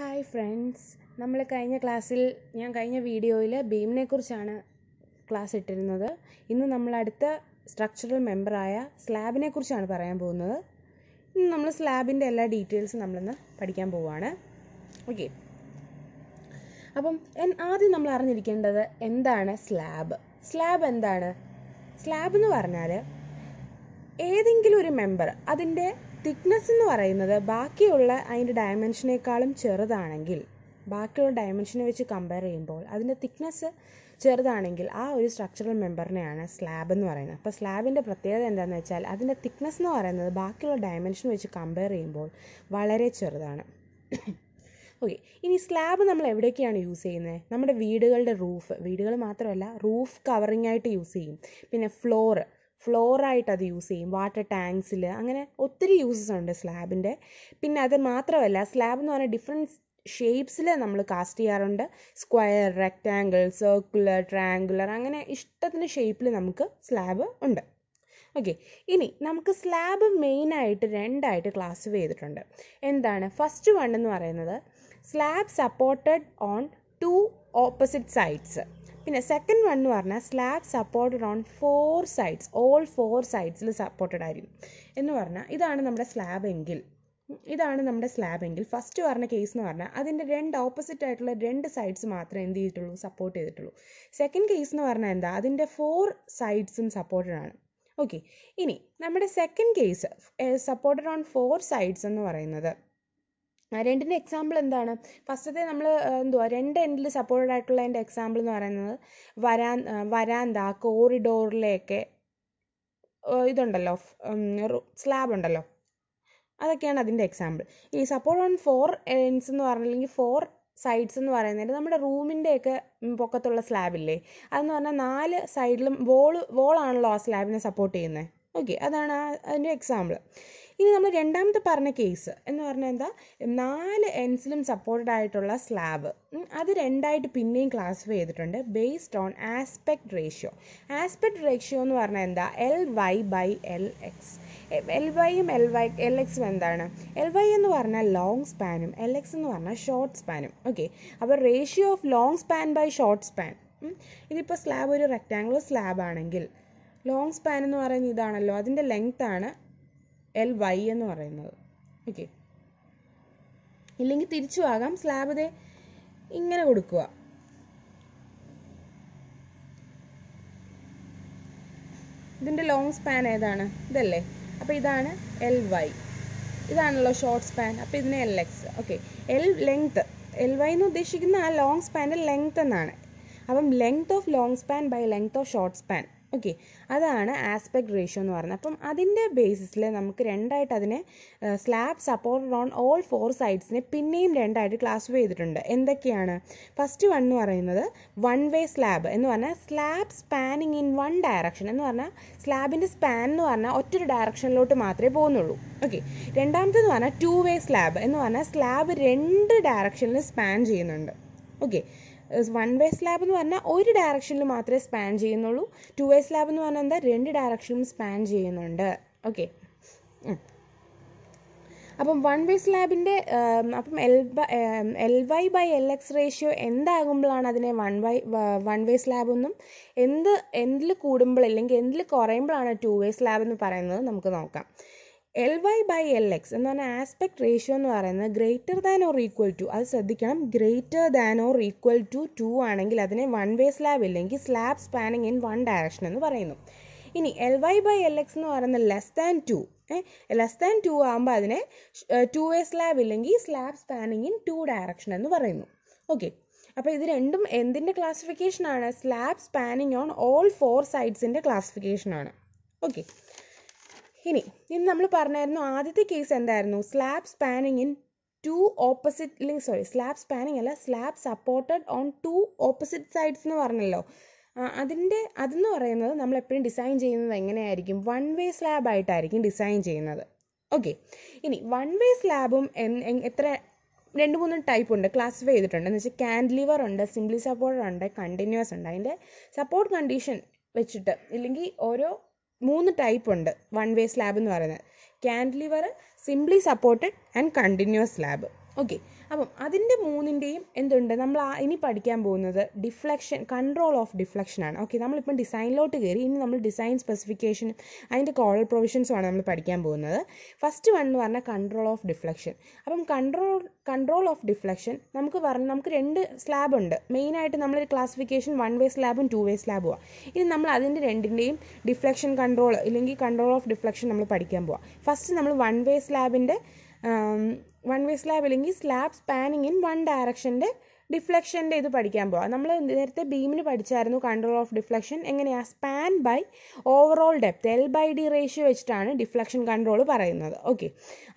Hi friends നമ്മൾ കഴിഞ്ഞ ക്ലാസ്സിൽ ഞാൻ കഴിഞ്ഞ വീഡിയോയിൽ ബീമിനെ കുറിച്ചാണ് ക്ലാസ് ഇട്ടിരുന്നത്. ഇന്ന് നമ്മൾ അടുത്ത സ്ട്രക്ചറൽ മെമ്പറായ സ്ലാബിനെ കുറിച്ചാണ് പറയാൻ പോകുന്നത്. ഇന്ന് നമ്മൾ സ്ലാബിന്റെ എല്ലാ ഡീറ്റെയിൽസും നമ്മളിന്ന് പഠിക്കാൻ പോവുകയാണ് ഓക്കെ അപ്പം ആദ്യം നമ്മൾ അറിഞ്ഞിരിക്കേണ്ടത് എന്താണ് സ്ലാബ് സ്ലാബ് എന്താണ്? സ്ലാബ് എന്ന് പറഞ്ഞാൽ ഏതെങ്കിലും ഒരു മെമ്പർ അതിന്റെ തിക്നെസ് എന്ന് പറയുന്നത് ബാക്കിയുള്ള അതിന്റെ ഡയമെൻഷനേക്കാളും ചെറുതാണെങ്കിൽ ബാക്കിയുള്ള ഡയമെൻഷനെ വെച്ച് കമ്പയർ ചെയ്യുമ്പോൾ അതിന്റെ തിക്നെസ് ചെറുതാണെങ്കിൽ ആ ഒരു സ്ട്രക്ചറൽ മെമ്പറിനെയാണ് സ്ലാബ് എന്ന് പറയുന്നത്. അപ്പോൾ സ്ലാബിന്റെ പ്രത്യേകത എന്താണെന്ന് വെച്ചാൽ അതിന്റെ തിക്നെസ് എന്ന് പറയുന്നത് ബാക്കിയുള്ള ഡയമെൻഷൻ വെച്ച് കമ്പയർ ചെയ്യുമ്പോൾ വളരെ ചെറുതാണ്. ഓക്കെ ഇനി സ്ലാബ് നമ്മൾ എവിടെയൊക്കെയാണ് യൂസ് ചെയ്യുന്നത്? നമ്മുടെ വീടുകളുടെ റൂഫ് വീടുകൾ മാത്രമല്ല റൂഫ് കവറിംഗ് ആയിട്ട് യൂസ് ചെയ്യും. പിന്നെ ഫ്ലോറ് ഫ്ലോറായിട്ട് അത് യൂസ് ചെയ്യും. വാട്ടർ ടാങ്ക്സിൽ അങ്ങനെ ഒത്തിരി യൂസസ് ഉണ്ട് സ്ലാബിന്റെ പിന്നെ അത് മാത്രമല്ല സ്ലാബ് എന്ന് പറഞ്ഞാൽ ഡിഫറെന്റ് ഷേപ്സിൽ നമ്മൾ കാസ്റ്റ് ചെയ്യാറുണ്ട്. സ്ക്വയർ റെക്റ്റാങ്കിൾ സർക്കുലർ ട്രയാങ്കുലർ അങ്ങനെ ഇഷ്ടത്തിന് ഷേപ്പിൽ നമുക്ക് സ്ലാബ് ഉണ്ട്. ഓക്കെ ഇനി നമുക്ക് സ്ലാബ് മെയിനായിട്ട് രണ്ടായിട്ട് ക്ലാസ് ചെയ്തിട്ടുണ്ട്. എന്താണ്? ഫസ്റ്റ് വൺ എന്ന് പറയുന്നത് slab supported on two opposite sides പിന്നെ സെക്കൻഡ് വൺ എന്ന് പറഞ്ഞാൽ slab supported on four sides all four സൈഡ്സിൽ supported ആയിരിക്കും. എന്ന് പറഞ്ഞാൽ ഇതാണ് നമ്മുടെ സ്ലാബ് എങ്കിൽ. ഇതാണ് നമ്മുടെ സ്ലാബ് എങ്കിൽ. ഫസ്റ്റ് പറഞ്ഞ കേസ് എന്ന് പറഞ്ഞാൽ അതിന്റെ രണ്ട് ഓപ്പോസിറ്റ് ആയിട്ടുള്ള രണ്ട് സൈഡ്സ് മാത്രമേ എന്ത് ചെയ്തിട്ടുള്ളൂ? സപ്പോർട്ട് ചെയ്തിട്ടുള്ളൂ. സെക്കൻഡ് കേസ് എന്ന് പറഞ്ഞാൽ എന്താ? അതിന്റെ ഫോർ സൈഡ്സും സപ്പോർട്ടഡ് ആണ്. ഓക്കെ ഇനി നമ്മുടെ second case supported on four sides എന്ന് പറയുന്നത് രണ്ടിന്റെ എക്സാമ്പിൾ എന്താണ്? ഫസ്റ്റത്തെ നമ്മൾ എന്തുവാ രണ്ട് എൻഡിൽ സപ്പോർട്ടഡ് ആയിട്ടുള്ളതിന്റെ എക്സാമ്പിൾ എന്ന് പറയുന്നത് വരാൻ വരാന്ത കോറിഡോറിലെയൊക്കെ ഇതുണ്ടല്ലോ സ്ലാബ് ഉണ്ടല്ലോ. അതൊക്കെയാണ് അതിന്റെ എക്സാമ്പിൾ ഈ സപ്പോർട്ട് ഓൺ ഫോർ എൻഡ്സ് എന്ന് പറഞ്ഞില്ലെങ്കിൽ ഫോർ സൈഡ്സ് എന്ന് പറയുന്നത് നമ്മുടെ റൂമിന്റെയൊക്കെ പൊക്കത്തുള്ള സ്ലാബില്ലേ അതെന്ന് പറഞ്ഞാൽ നാല് സൈഡിലും വോൾ വോളാണല്ലോ ആ സ്ലാബിനെ സപ്പോർട്ട് ചെയ്യുന്നത്. ഓക്കെ അതാണ് ആ അതിന്റെ എക്സാമ്പിൾ ഇനി നമ്മൾ രണ്ടാമത്തെ പറഞ്ഞ കേസ് എന്ന് പറഞ്ഞാൽ എന്താ? നാല് എൻസിലും സപ്പോർട്ടഡ് ആയിട്ടുള്ള സ്ലാബ് അത് രണ്ടായിട്ട് പിന്നെയും ക്ലാസിഫൈ ചെയ്തിട്ടുണ്ട് based on aspect ratio aspect ratio എന്ന് പറഞ്ഞാൽ എന്താ? L Y by L X L വൈയും L Y L എക്സും എന്താണ്? എൽ വൈ എന്ന് പറഞ്ഞാൽ ലോങ് സ്പാനും എൽ എക്സ് എന്ന് പറഞ്ഞാൽ ഷോർട്ട് സ്പാനും ഓക്കെ അപ്പോൾ ratio of long span by short span ഇതിപ്പോൾ സ്ലാബ് ഒരു റെക്റ്റാങ്കുലർ സ്ലാബ് ആണെങ്കിൽ ലോങ് സ്പാൻ എന്ന് പറയുന്നത് ഇതാണല്ലോ അതിന്റെ ലെങ്ത്താണ് എൽ വൈ എന്ന് പറയുന്നത്. ഓക്കെ ഇല്ലെങ്കിൽ തിരിച്ചു ആകാം. സ്ലാബ് ദേ ഇങ്ങനെ കൊടുക്കുക. ഇതിന്റെ ലോങ് സ്പാൻ ഏതാണ്? ഇതല്ലേ? അപ്പോൾ ഇതാണ് എൽ വൈ ഇതാണല്ലോ ഷോർട്ട് സ്പാൻ അപ്പോൾ ഇതിന് L X okay L length L Y എന്ന് ഉദ്ദേശിക്കുന്ന ആ ലോങ് സ്പാന്റെ ലെങ്ത് എന്നാണ്. അപ്പം length of long span by length of short span okay അതാണ് ആസ്പെക്ട് റേഷ്യോ എന്ന് പറയുന്നത്. അപ്പം അതിന്റെ ബേസിസിൽ നമുക്ക് രണ്ടായിട്ട് അതിനെ slab supported on all four സൈഡ്സിനെ പിന്നെയും രണ്ടായിട്ട് ക്ലാസിഫൈ ചെയ്തിട്ടുണ്ട്. എന്തൊക്കെയാണ്? ഫസ്റ്റ് വൺ എന്ന് പറയുന്നത് വൺ വേ സ്ലാബ് എന്ന് പറഞ്ഞാൽ slab spanning in one direction എന്ന് പറഞ്ഞാൽ സ്ലാബിന്റെ സ്പാൻ എന്ന് പറഞ്ഞാൽ ഒറ്റൊരു ഡയറക്ഷനിലോട്ട് മാത്രമേ പോകുന്നുള്ളൂ. ഓക്കെ രണ്ടാമത്തെന്ന് പറഞ്ഞാൽ ടു വേ സ്ലാബ് എന്ന് പറഞ്ഞാൽ സ്ലാബ് രണ്ട് ഡയറക്ഷനിൽ സ്പാൻ ചെയ്യുന്നുണ്ട്. ഓക്കെ വൺ വേ സ്ലാബ് എന്ന് പറഞ്ഞാൽ ഒരു ഡയറക്ഷനിൽ മാത്രമേ സ്പാൻ ചെയ്യുന്നുള്ളൂ. ടു വേ സ്ലാബ് എന്ന് പറഞ്ഞാൽ എന്താ? രണ്ട് ഡയറക്ഷനും സ്പാൻ ചെയ്യുന്നുണ്ട്. ഓക്കെ അപ്പം വൺ വേ സ്ലാബിന്റെ അപ്പം L L Y by L X ratio എന്താകുമ്പോഴാണ് അതിനെ one why one way slab എന്നും എന്ത് എന്തിൽ കൂടുമ്പോൾ അല്ലെങ്കിൽ എന്തിൽ കുറയുമ്പോഴാണ് ടു വേ സ്ലാബ് എന്ന് പറയുന്നത് നമുക്ക് നോക്കാം. L Y by L X എന്ന് പറഞ്ഞാൽ ആസ്പെക്ട് റേഷ്യോ എന്ന് പറയുന്നത് greater than or equal to അത് ശ്രദ്ധിക്കണം. Greater than or equal to two ആണെങ്കിൽ അതിനെ വൺ വേ സ്ലാബ് ഇല്ലെങ്കിൽ slab spanning in one direction എന്ന് പറയുന്നു. ഇനി L Y by L X എന്ന് പറയുന്നത് less than two less than two ആകുമ്പോൾ അതിനെ ടു വേ സ്ലാബ് ഇല്ലെങ്കിൽ slab spanning in two direction എന്ന് പറയുന്നു. ഓക്കെ അപ്പോൾ ഇത് രണ്ടും എന്തിന്റെ ക്ലാസിഫിക്കേഷനാണ് slab spanning on all four സൈഡ്സിന്റെ ക്ലാസിഫിക്കേഷനാണ് ഓക്കെ ഇനി ഇന്ന് നമ്മൾ പറഞ്ഞായിരുന്നു ആദ്യത്തെ കേസ് എന്തായിരുന്നു? Slab spanning in two opposite sorry slab spanning അല്ല slab supported on two opposite sides എന്ന് പറഞ്ഞല്ലോ. അതിന്റെ അതെന്ന് പറയുന്നത് നമ്മൾ എപ്പോഴും ഡിസൈൻ ചെയ്യുന്നത് എങ്ങനെയായിരിക്കും? വൺ വേ സ്ലാബ് ആയിട്ടായിരിക്കും ഡിസൈൻ ചെയ്യുന്നത്. ഓക്കെ ഇനി വൺ വേ സ്ലാബും എത്ര രണ്ട് മൂന്ന് ടൈപ്പ് ഉണ്ട് ക്ലാസിഫൈ ചെയ്തിട്ടുണ്ട്. എന്ന് വെച്ചാൽ കാൻഡിലിവർ ഉണ്ട് സിംപ്ലി സപ്പോർട്ടർ ഉണ്ട് കണ്ടിന്യൂസ് ഉണ്ട്. അതിന്റെ സപ്പോർട്ട് കണ്ടീഷൻ വെച്ചിട്ട് ഇല്ലെങ്കിൽ ഓരോ മൂന്ന് ടൈപ്പ് ഉണ്ട് വൺ വേ സ്ലാബ് എന്ന് പറയുന്നത്. Cantilever simply supported and continuous slab okay അപ്പം അതിന്റെ മൂന്നിന്റെയും എന്തുണ്ട്? നമ്മൾ ആ ഇനി പഠിക്കാൻ പോകുന്നത് ഡിഫ്ലക്ഷൻ കൺട്രോൾ ഓഫ് ഡിഫ്ലക്ഷൻ ആണ്. ഓക്കെ നമ്മളിപ്പം ഡിസൈനിലോട്ട് കയറി ഇനി നമ്മൾ ഡിസൈൻ സ്പെസിഫിക്കേഷൻ അതിന്റെ കോളർ പ്രൊവിഷൻസുമാണ് നമ്മൾ പഠിക്കാൻ പോകുന്നത്. ഫസ്റ്റ് വൺ എന്ന് പറഞ്ഞാൽ കൺട്രോൾ ഓഫ് ഡിഫ്ലക്ഷൻ അപ്പം കൺട്രോൾ കൺട്രോൾ ഓഫ് ഡിഫ്ലക്ഷൻ നമുക്ക് പറഞ്ഞ് നമുക്ക് രണ്ട് സ്ലാബ് ഉണ്ട്. മെയിനായിട്ട് നമ്മളൊരു ക്ലാസിഫിക്കേഷൻ വൺ വേ സ്ലാബും ടു വേ സ്ലാബുമാണ് ഇനി നമ്മൾ അതിന്റെ രണ്ടിന്റെയും ഡിഫ്ലക്ഷൻ കൺട്രോൾ ഇല്ലെങ്കിൽ കൺട്രോൾ ഓഫ് ഡിഫ്ലക്ഷൻ നമ്മൾ പഠിക്കാൻ പോവാം. ഫസ്റ്റ് നമ്മൾ വൺ വേ സ്ലാബിന്റെ വൺ വേ സ്ലാബ് അല്ലെങ്കിൽ സ്ലാബ് സ്പാനിങ് ഇൻ വൺ ഡയറക്ഷന്റെ ഡിഫ്ലക്ഷന്റെ ഇത് പഠിക്കാൻ പോവാം. നമ്മൾ നേരത്തെ ബീമിന് പഠിച്ചായിരുന്നു കൺട്രോൾ ഓഫ് ഡിഫ്ലക്ഷൻ എങ്ങനെയാണ് span by overall depth L by D ratio വെച്ചിട്ടാണ് ഡിഫ്ലക്ഷൻ കൺട്രോൾ പറയുന്നത്. ഓക്കെ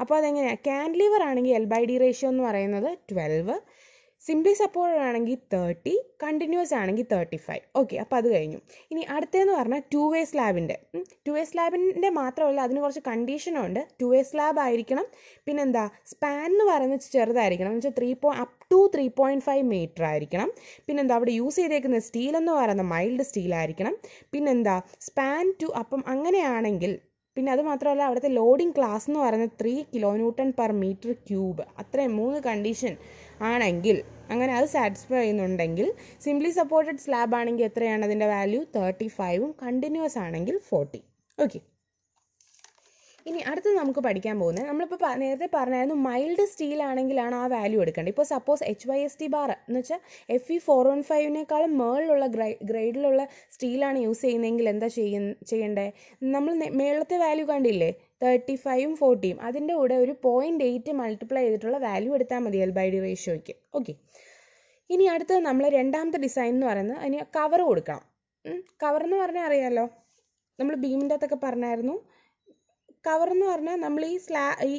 അപ്പോൾ അതെങ്ങനെയാണ് ക്യാൻഡിലിവർ ആണെങ്കിൽ എൽ ബൈ ഡി റേഷ്യോ എന്ന് പറയുന്നത് ട്വൽവ് സിംപ്ലി സപ്പോർട്ടഡ് ആണെങ്കിൽ തേർട്ടി കണ്ടിന്യൂസ് ആണെങ്കിൽ തേർട്ടി ഫൈവ് ഓക്കെ അപ്പോൾ അത് കഴിഞ്ഞു. ഇനി അടുത്തതെന്ന് പറഞ്ഞാൽ ടു വേ സ്ലാബിന്റെ ടു വേ സ്ലാബിന്റെ മാത്രമല്ല അതിന് കുറച്ച് കണ്ടീഷനും ഉണ്ട്. ടു വേ സ്ലാബ് ആയിരിക്കണം. പിന്നെന്താ? സ്പാൻ എന്ന് പറയുന്നത് ചെറുതായിരിക്കണം. എന്ന് വെച്ചാൽ ത്രീ പോ up to three point five metre ആയിരിക്കണം. പിന്നെന്താ? അവിടെ യൂസ് ചെയ്തേക്കുന്ന സ്റ്റീൽ എന്ന് പറയുന്നത് മൈൽഡ് സ്റ്റീൽ ആയിരിക്കണം. പിന്നെന്താ? സ്പാൻ ടു അപ്പം അങ്ങനെയാണെങ്കിൽ പിന്നെ അത് മാത്രമല്ല അവിടുത്തെ ലോഡിംഗ് ക്ലാസ് എന്ന് പറയുന്നത് three kilo newton per metre cube അത്രയും മൂന്ന് കണ്ടീഷൻ ആണെങ്കിൽ അങ്ങനെ അത് സാറ്റിസ്ഫൈ ചെയ്യുന്നുണ്ടെങ്കിൽ സിംപ്ലി സപ്പോർട്ടഡ് സ്ലാബ് ആണെങ്കിൽ എത്രയാണ് അതിന്റെ വാല്യൂ തേർട്ടി ഫൈവും കണ്ടിന്യൂസ് ആണെങ്കിൽ ഫോർട്ടി ഓക്കെ ഇനി അടുത്ത് നമുക്ക് പഠിക്കാൻ പോകുന്നത് നമ്മളിപ്പോൾ നേരത്തെ പറഞ്ഞായിരുന്നു മൈൽഡ് സ്റ്റീൽ ആണെങ്കിലാണ് ആ വാല്യൂ എടുക്കേണ്ടത്. ഇപ്പോൾ suppose H Y S T bar എന്ന് വെച്ചാൽ എഫ് ഇ ഫോർ വൺ ഫൈവിനേക്കാളും മേളിലുള്ള ഗ്രൈ ഗ്രേഡിലുള്ള സ്റ്റീലാണ് യൂസ് ചെയ്യുന്നതെങ്കിൽ എന്താ ചെയ്യ ചെയ്യേണ്ടത്? നമ്മൾ മേളത്തെ വാല്യൂ കണ്ടില്ലേ? തേർട്ടി ഫൈവും ഫോർട്ടിയും അതിന്റെ കൂടെ ഒരു പോയിന്റ് എയ്റ്റ് മൾട്ടിപ്ലൈ ചെയ്തിട്ടുള്ള വാല്യൂ എടുത്താൽ മതി എൽ ബൈ ഡി റേഷ്യോയ്ക്ക് ഓക്കെ ഇനി അടുത്തത് നമ്മൾ രണ്ടാമത്തെ ഡിസൈൻ എന്ന് പറയുന്നത് അതിന് കവർ കൊടുക്കണം. കവർ എന്ന് പറഞ്ഞാൽ അറിയാമല്ലോ നമ്മൾ ബീമിന്റെ അകത്തൊക്കെ പറഞ്ഞായിരുന്നു. കവർ എന്ന് പറഞ്ഞാൽ നമ്മൾ ഈ സ്ലാ ഈ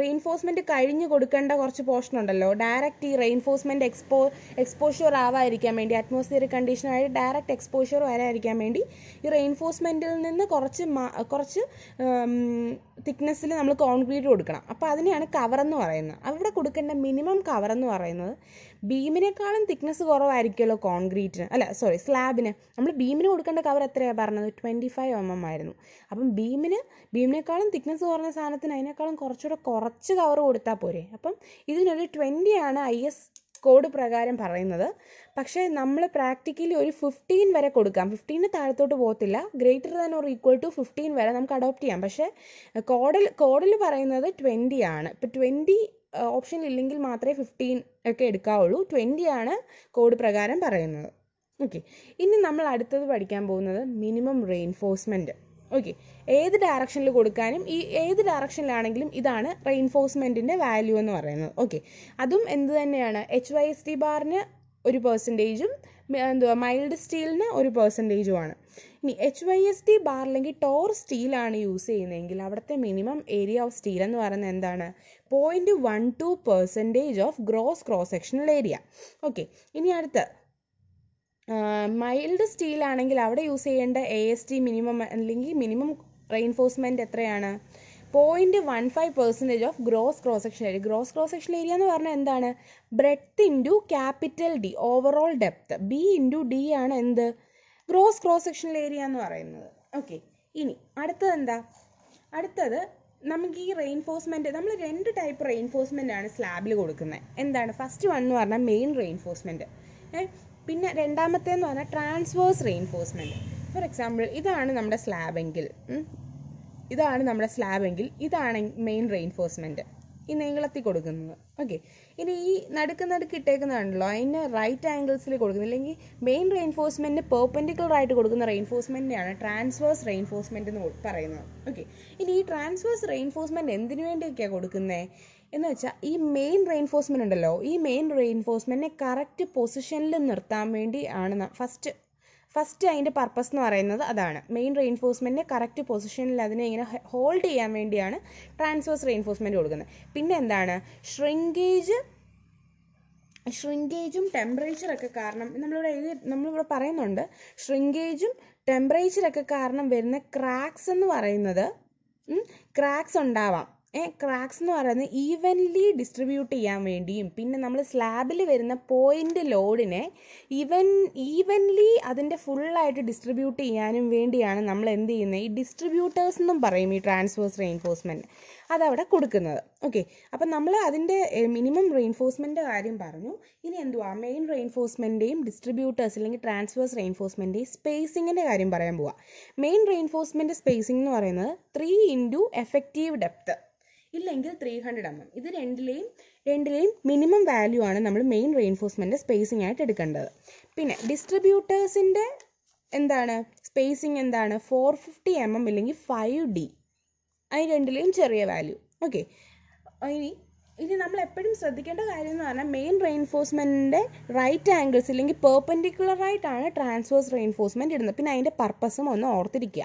റെയിൻഫോഴ്സ്മെന്റ് കഴിഞ്ഞു കൊടുക്കേണ്ട കുറച്ച് പോർഷൻ ഉണ്ടല്ലോ. ഡയറക്റ്റ് ഈ റെയിൻഫോഴ്സ്മെന്റ് എക്സ്പോ എക്സ്പോഷ്യർ ആവാതിരിക്കാൻ വേണ്ടി അറ്റ്മോസ്ഫിയറിക് കണ്ടീഷനായി ഡയറക്റ്റ് എക്സ്പോഷ്യർ വരാതിരിക്കാൻ വേണ്ടി ഈ റെയിൻഫോഴ്സ്മെന്റിൽ നിന്ന് കുറച്ച് കുറച്ച് തിക്നെസ്സിൽ നമ്മൾ കോൺക്രീറ്റ് കൊടുക്കണം. അപ്പോൾ അതിനെയാണ് കവർ എന്ന് പറയുന്നത്. അവിടെ കൊടുക്കേണ്ട മിനിമം കവർ എന്ന് പറയുന്നത് ബീമിനേക്കാളും തിക്നെസ് കുറവായിരിക്കുമല്ലോ കോൺക്രീറ്റിന് അല്ല സോറി സ്ലാബിന് നമ്മൾ ബീമിന് കൊടുക്കേണ്ട കവർ എത്രയാണ് പറഞ്ഞത്? ട്വന്റി ഫൈവ് എം എം ആയിരുന്നു. അപ്പം ബീമിന് ബീമിനേക്കാളും തിക്നെസ് കുറഞ്ഞ സാധനത്തിന് അതിനേക്കാളും കുറച്ചുകൂടെ കുറച്ച് കവർ കൊടുത്താൽ പോരെ. അപ്പം ഇതിനൊരു ട്വന്റി ആണ് ഐ എസ് കോഡ് പ്രകാരം പറയുന്നത്. പക്ഷേ നമ്മൾ പ്രാക്ടിക്കലി ഒരു ഫിഫ്റ്റീൻ വരെ കൊടുക്കാം. ഫിഫ്റ്റീന് താഴത്തോട്ട് പോകത്തില്ല. Greater than or equal to fifteen വരെ നമുക്ക് അഡോപ്റ്റ് ചെയ്യാം. പക്ഷേ കോഡിൽ കോഡിൽ പറയുന്നത് ട്വന്റി ആണ്. ഇപ്പം ട്വന്റി ഓപ്ഷൻ ഇല്ലെങ്കിൽ മാത്രമേ ഫിഫ്റ്റീൻ ഒക്കെ എടുക്കാവുള്ളൂ. ട്വന്റി ആണ് കോഡ് പ്രകാരം പറയുന്നത്. ഓക്കെ ഇനി നമ്മൾ അടുത്തത് പഠിക്കാൻ പോകുന്നത് മിനിമം റെയിൻഫോഴ്സ്മെന്റ് ഓക്കെ ഏത് ഡയറക്ഷനിൽ കൊടുക്കാനും ഈ ഏത് ഡയറക്ഷനിലാണെങ്കിലും ഇതാണ് റെയിൻഫോഴ്സ്മെന്റിന്റെ വാല്യൂ എന്ന് പറയുന്നത്. ഓക്കെ അതും എന്ത് തന്നെയാണ്? എച്ച് വൈ എസ് ടി ബാറിന് ഒരു പെർസെന്റേജും എന്തുവാ മൈൽഡ് സ്റ്റീലിന് ഒരു പെർസെന്റേജും ആണ്. ഇനി H Y S T bar അല്ലെങ്കിൽ ടോർ സ്റ്റീലാണ് യൂസ് ചെയ്യുന്നതെങ്കിൽ അവിടുത്തെ മിനിമം ഏരിയ ഓഫ് സ്റ്റീൽ എന്ന് പറയുന്നത് എന്താണ്? Point one two percentage of gross cross sectional area okay ഇനി അടുത്ത. മൈൽഡ് സ്റ്റീൽ ആണെങ്കിൽ അവിടെ യൂസ് ചെയ്യേണ്ട എ എസ് ടി മിനിമം അല്ലെങ്കിൽ മിനിമം റെയിൻഫോഴ്സ്മെന്റ് എത്രയാണ്? Point one five percentage of gross cross section area gross cross section area എന്ന് പറഞ്ഞാൽ എന്താണ്? Breadth into capital D overall depth B into D ആണ് എന്ത്? ഗ്രോസ് ക്രോസ് ഏരിയ എന്ന് പറയുന്നത്. Okay ഇനി അടുത്തത് എന്താ? അടുത്തത് നമുക്ക് ഈ റെയിൻഫോഴ്സ്മെന്റ് നമ്മൾ രണ്ട് ടൈപ്പ് റെയിൻഫോഴ്സ്മെന്റ് ആണ് സ്ലാബിൽ കൊടുക്കുന്നത് എന്താണ്? ഫസ്റ്റ് വൺ എന്ന് പറഞ്ഞാൽ മെയിൻ റെയിൻഫോഴ്സ്മെന്റ് പിന്നെ രണ്ടാമത്തേന്ന് പറഞ്ഞാൽ ട്രാൻസ്വേഴ്സ് റെയിൻഫോഴ്സ്മെന്റ് ഫോർ എക്സാമ്പിൾ ഇതാണ് നമ്മുടെ സ്ലാബ് എങ്കിൽ. ഇതാണ് നമ്മുടെ സ്ലാബ് എങ്കിൽ ഇതാണ് മെയിൻ റെയിൻഫോഴ്സ്മെന്റ് ഈ നീളത്തിൽ കൊടുക്കുന്നത്. ഓക്കെ ഇനി ഈ നടുക്ക് നടുക്ക് ഇട്ടേക്കുന്നതാണല്ലോ അതിന് റൈറ്റ് ആംഗിൾസിൽ കൊടുക്കുന്നത്. അല്ലെങ്കിൽ മെയിൻ റെയിൻഫോഴ്സ്മെന്റ് പെർപെൻഡിക്കുലർ ആയിട്ട് കൊടുക്കുന്ന റെയിൻഫോഴ്സ്മെന്റിനെയാണ് ട്രാൻസ്വേഴ്സ് റെയിൻഫോഴ്സ്മെന്റ് എന്ന് പറയുന്നത്. ഓക്കെ ഇനി ഈ ട്രാൻസ്വേഴ്സ് റെയിൻഫോഴ്സ്മെന്റ് എന്തിനു വേണ്ടിയൊക്കെയാണ് കൊടുക്കുന്നത് എന്ന് വെച്ചാൽ ഈ മെയിൻ റെയിൻഫോഴ്സ്മെന്റ് ഉണ്ടല്ലോ ഈ മെയിൻ റെയിൻഫോഴ്സ്മെന്റിനെ കറക്റ്റ് പൊസിഷനിൽ നിർത്താൻ വേണ്ടി ആണ് ഫസ്റ്റ് ഫസ്റ്റ് അതിന്റെ പർപ്പസ് എന്ന് പറയുന്നത് അതാണ്. മെയിൻ റെയിൻഫോഴ്സ്മെന്റിനെ കറക്റ്റ് പൊസിഷനിൽ അതിനെ ഇങ്ങനെ ഹോൾഡ് ചെയ്യാൻ വേണ്ടിയാണ് ട്രാൻസ്വേഴ്സ് റെയിൻഫോഴ്സ്മെന്റ് കൊടുക്കുന്നത്. പിന്നെ എന്താണ്? ഷ്രിങ്കേജ് ഷ്രിങ്കേജും ടെമ്പറേച്ചറൊക്കെ കാരണം നമ്മളിവിടെ എഴുതി നമ്മളിവിടെ പറയുന്നുണ്ട് ഷ്രിങ്കേജും ടെമ്പറേച്ചറൊക്കെ കാരണം വരുന്ന ക്രാക്സ് എന്ന് പറയുന്നത് ക്രാക്സ് ഉണ്ടാവാം. ക്രാക്സ് എന്ന് പറയുന്നത് ഈവൻലി ഡിസ്ട്രിബ്യൂട്ട് ചെയ്യാൻ വേണ്ടിയും പിന്നെ നമ്മൾ സ്ലാബിൽ വരുന്ന പോയിന്റ് ലോഡിനെ ഈവൻ ഈവൻലി അതിന്റെ ഫുള്ളായിട്ട് ഡിസ്ട്രിബ്യൂട്ട് ചെയ്യാനും വേണ്ടിയാണ് നമ്മൾ എന്ത് ചെയ്യുന്നത്? ഈ ഡിസ്ട്രിബ്യൂട്ടേഴ്സ് എന്നും പറയും ഈ ട്രാൻസ്വേഴ്സ് റെയിൻഫോഴ്സ്മെന്റ് അതവിടെ കൊടുക്കുന്നത്. ഓക്കെ അപ്പം നമ്മൾ അതിന്റെ മിനിമം റെയിൻഫോഴ്സ്മെന്റിന്റെ കാര്യം പറഞ്ഞു. ഇനി എന്തുവാ? മെയിൻ റെയിൻഫോഴ്സ്മെന്റേയും ഡിസ്ട്രിബ്യൂട്ടേഴ്സ് അല്ലെങ്കിൽ ട്രാൻസ്വേഴ്സ് റെയിൻഫോഴ്സ്മെന്റേയും സ്പേസിങ്ങിന്റെ കാര്യം പറയാൻ പോവാം. മെയിൻ റെയിൻഫോഴ്സ്മെന്റ് സ്പേസിംഗ് എന്ന് പറയുന്നത് ത്രീ ഇന്റു എഫക്റ്റീവ് ഡെപ്ത് ഇല്ലെങ്കിൽ ത്രീ ഹൺഡ്രഡ് എം എം ഇത് രണ്ടിലെയും രണ്ടിലെയും മിനിമം വാല്യൂ ആണ് നമ്മൾ മെയിൻ റെയിൻഫോഴ്സ്മെന്റ് സ്പേസിംഗ് ആയിട്ട് എടുക്കേണ്ടത്. പിന്നെ ഡിസ്ട്രിബ്യൂട്ടേഴ്സിന്റെ എന്താണ്? സ്പേസിംഗ് എന്താണ്? ഫോർ ഫിഫ്റ്റി എം എം ഇല്ലെങ്കിൽ ഫൈവ് ഡി അതിന് രണ്ടിലെയും ചെറിയ വാല്യൂ ഓക്കെ ഇനി ഇനി നമ്മൾ എപ്പോഴും ശ്രദ്ധിക്കേണ്ട കാര്യം എന്ന് പറഞ്ഞാൽ മെയിൻ റെയിൻഫോഴ്സ്മെന്റിന്റെ റൈറ്റ് ആംഗിൾസ് ഇല്ലെങ്കിൽ പെർപെൻഡിക്കുലർ ആയിട്ടാണ് ട്രാൻസ്വേഴ്സ് റെയിൻഫോഴ്സ്മെന്റ് ഇടുന്നത്. പിന്നെ അതിന്റെ പർപ്പസും ഒന്ന് ഓർത്തിരിക്കുക.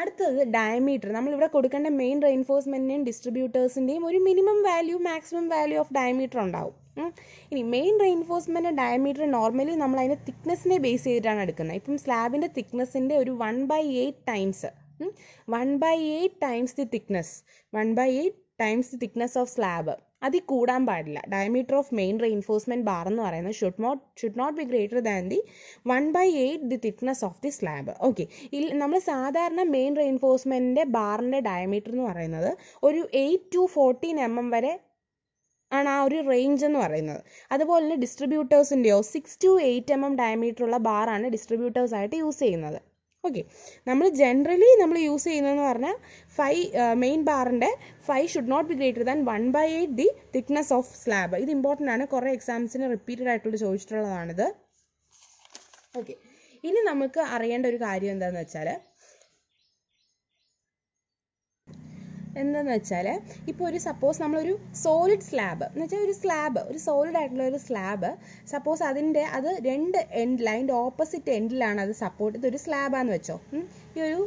അടുത്തത് ഡയമീറ്റർ നമ്മളിവിടെ കൊടുക്കേണ്ട മെയിൻ റെയിൻഫോഴ്സ്മെന്റിന്റെയും ഡിസ്ട്രിബ്യൂട്ടേഴ്സിന്റെയും ഒരു minimum value maximum value of diameter ഉണ്ടാവും. ഇനി മെയിൻ റെയിൻഫോഴ്സ്മെന്റ് ഡയമീറ്റർ നോർമലി നമ്മൾ അതിന്റെ തിക്നെസ്സിനെ ബേസ് ചെയ്തിട്ടാണ് എടുക്കുന്നത്. ഇപ്പം സ്ലാബിന്റെ തിക്നെസ്സിന്റെ ഒരു one by eight times one by eight times the thickness one by eight times the thickness of slab അതിൽ കൂടാൻ പാടില്ല. Diameter of main reinforcement bar എന്ന് പറയുന്നത് should not should not be greater than the one by eight the thickness of the slab okay നമ്മൾ സാധാരണ main റെയിൻഫോഴ്സ്മെന്റിന്റെ ബാറിന്റെ diameter എന്ന് പറയുന്നത് ഒരു eight to fourteen M M വരെ ആണ് ആ ഒരു റേഞ്ച് എന്ന് പറയുന്നത്. അതുപോലെ തന്നെ ഡിസ്ട്രിബ്യൂട്ടേഴ്സിന്റെയോ six to eight M M diameter ഉള്ള ബാറാണ് ഡിസ്ട്രിബ്യൂട്ടേഴ്സ് ആയിട്ട് യൂസ് ചെയ്യുന്നത്. ഓക്കെ നമ്മൾ ജനറലി നമ്മൾ യൂസ് ചെയ്യുന്നതെന്ന് പറഞ്ഞാൽ ഫൈവ് മെയിൻ ബാറിന്റെ five should not be greater than one by eight the thickness of slab ഇത് ഇമ്പോർട്ടന്റ് ആണ്. കുറേ എക്സാംസിന് റിപ്പീറ്റഡ് ആയിട്ടുള്ള ചോദിച്ചിട്ടുള്ളതാണിത്. ഓക്കെ ഇനി നമുക്ക് അറിയേണ്ട ഒരു കാര്യം എന്താണെന്ന് വെച്ചാൽ എന്താന്ന് വെച്ചാൽ ഇപ്പോൾ ഒരു സപ്പോസ് നമ്മളൊരു സോളിഡ് സ്ലാബ് എന്ന് വെച്ചാൽ ഒരു സ്ലാബ് ഒരു സോളിഡ് ആയിട്ടുള്ള ഒരു സ്ലാബ് സപ്പോസ് അതിന്റെ അത് രണ്ട് എൻഡിൽ അതിന്റെ ഓപ്പോസിറ്റ് എൻഡിലാണ് അത് സപ്പോർട്ട് ഇതൊരു സ്ലാബാന്ന് വെച്ചോ. ഈ ഒരു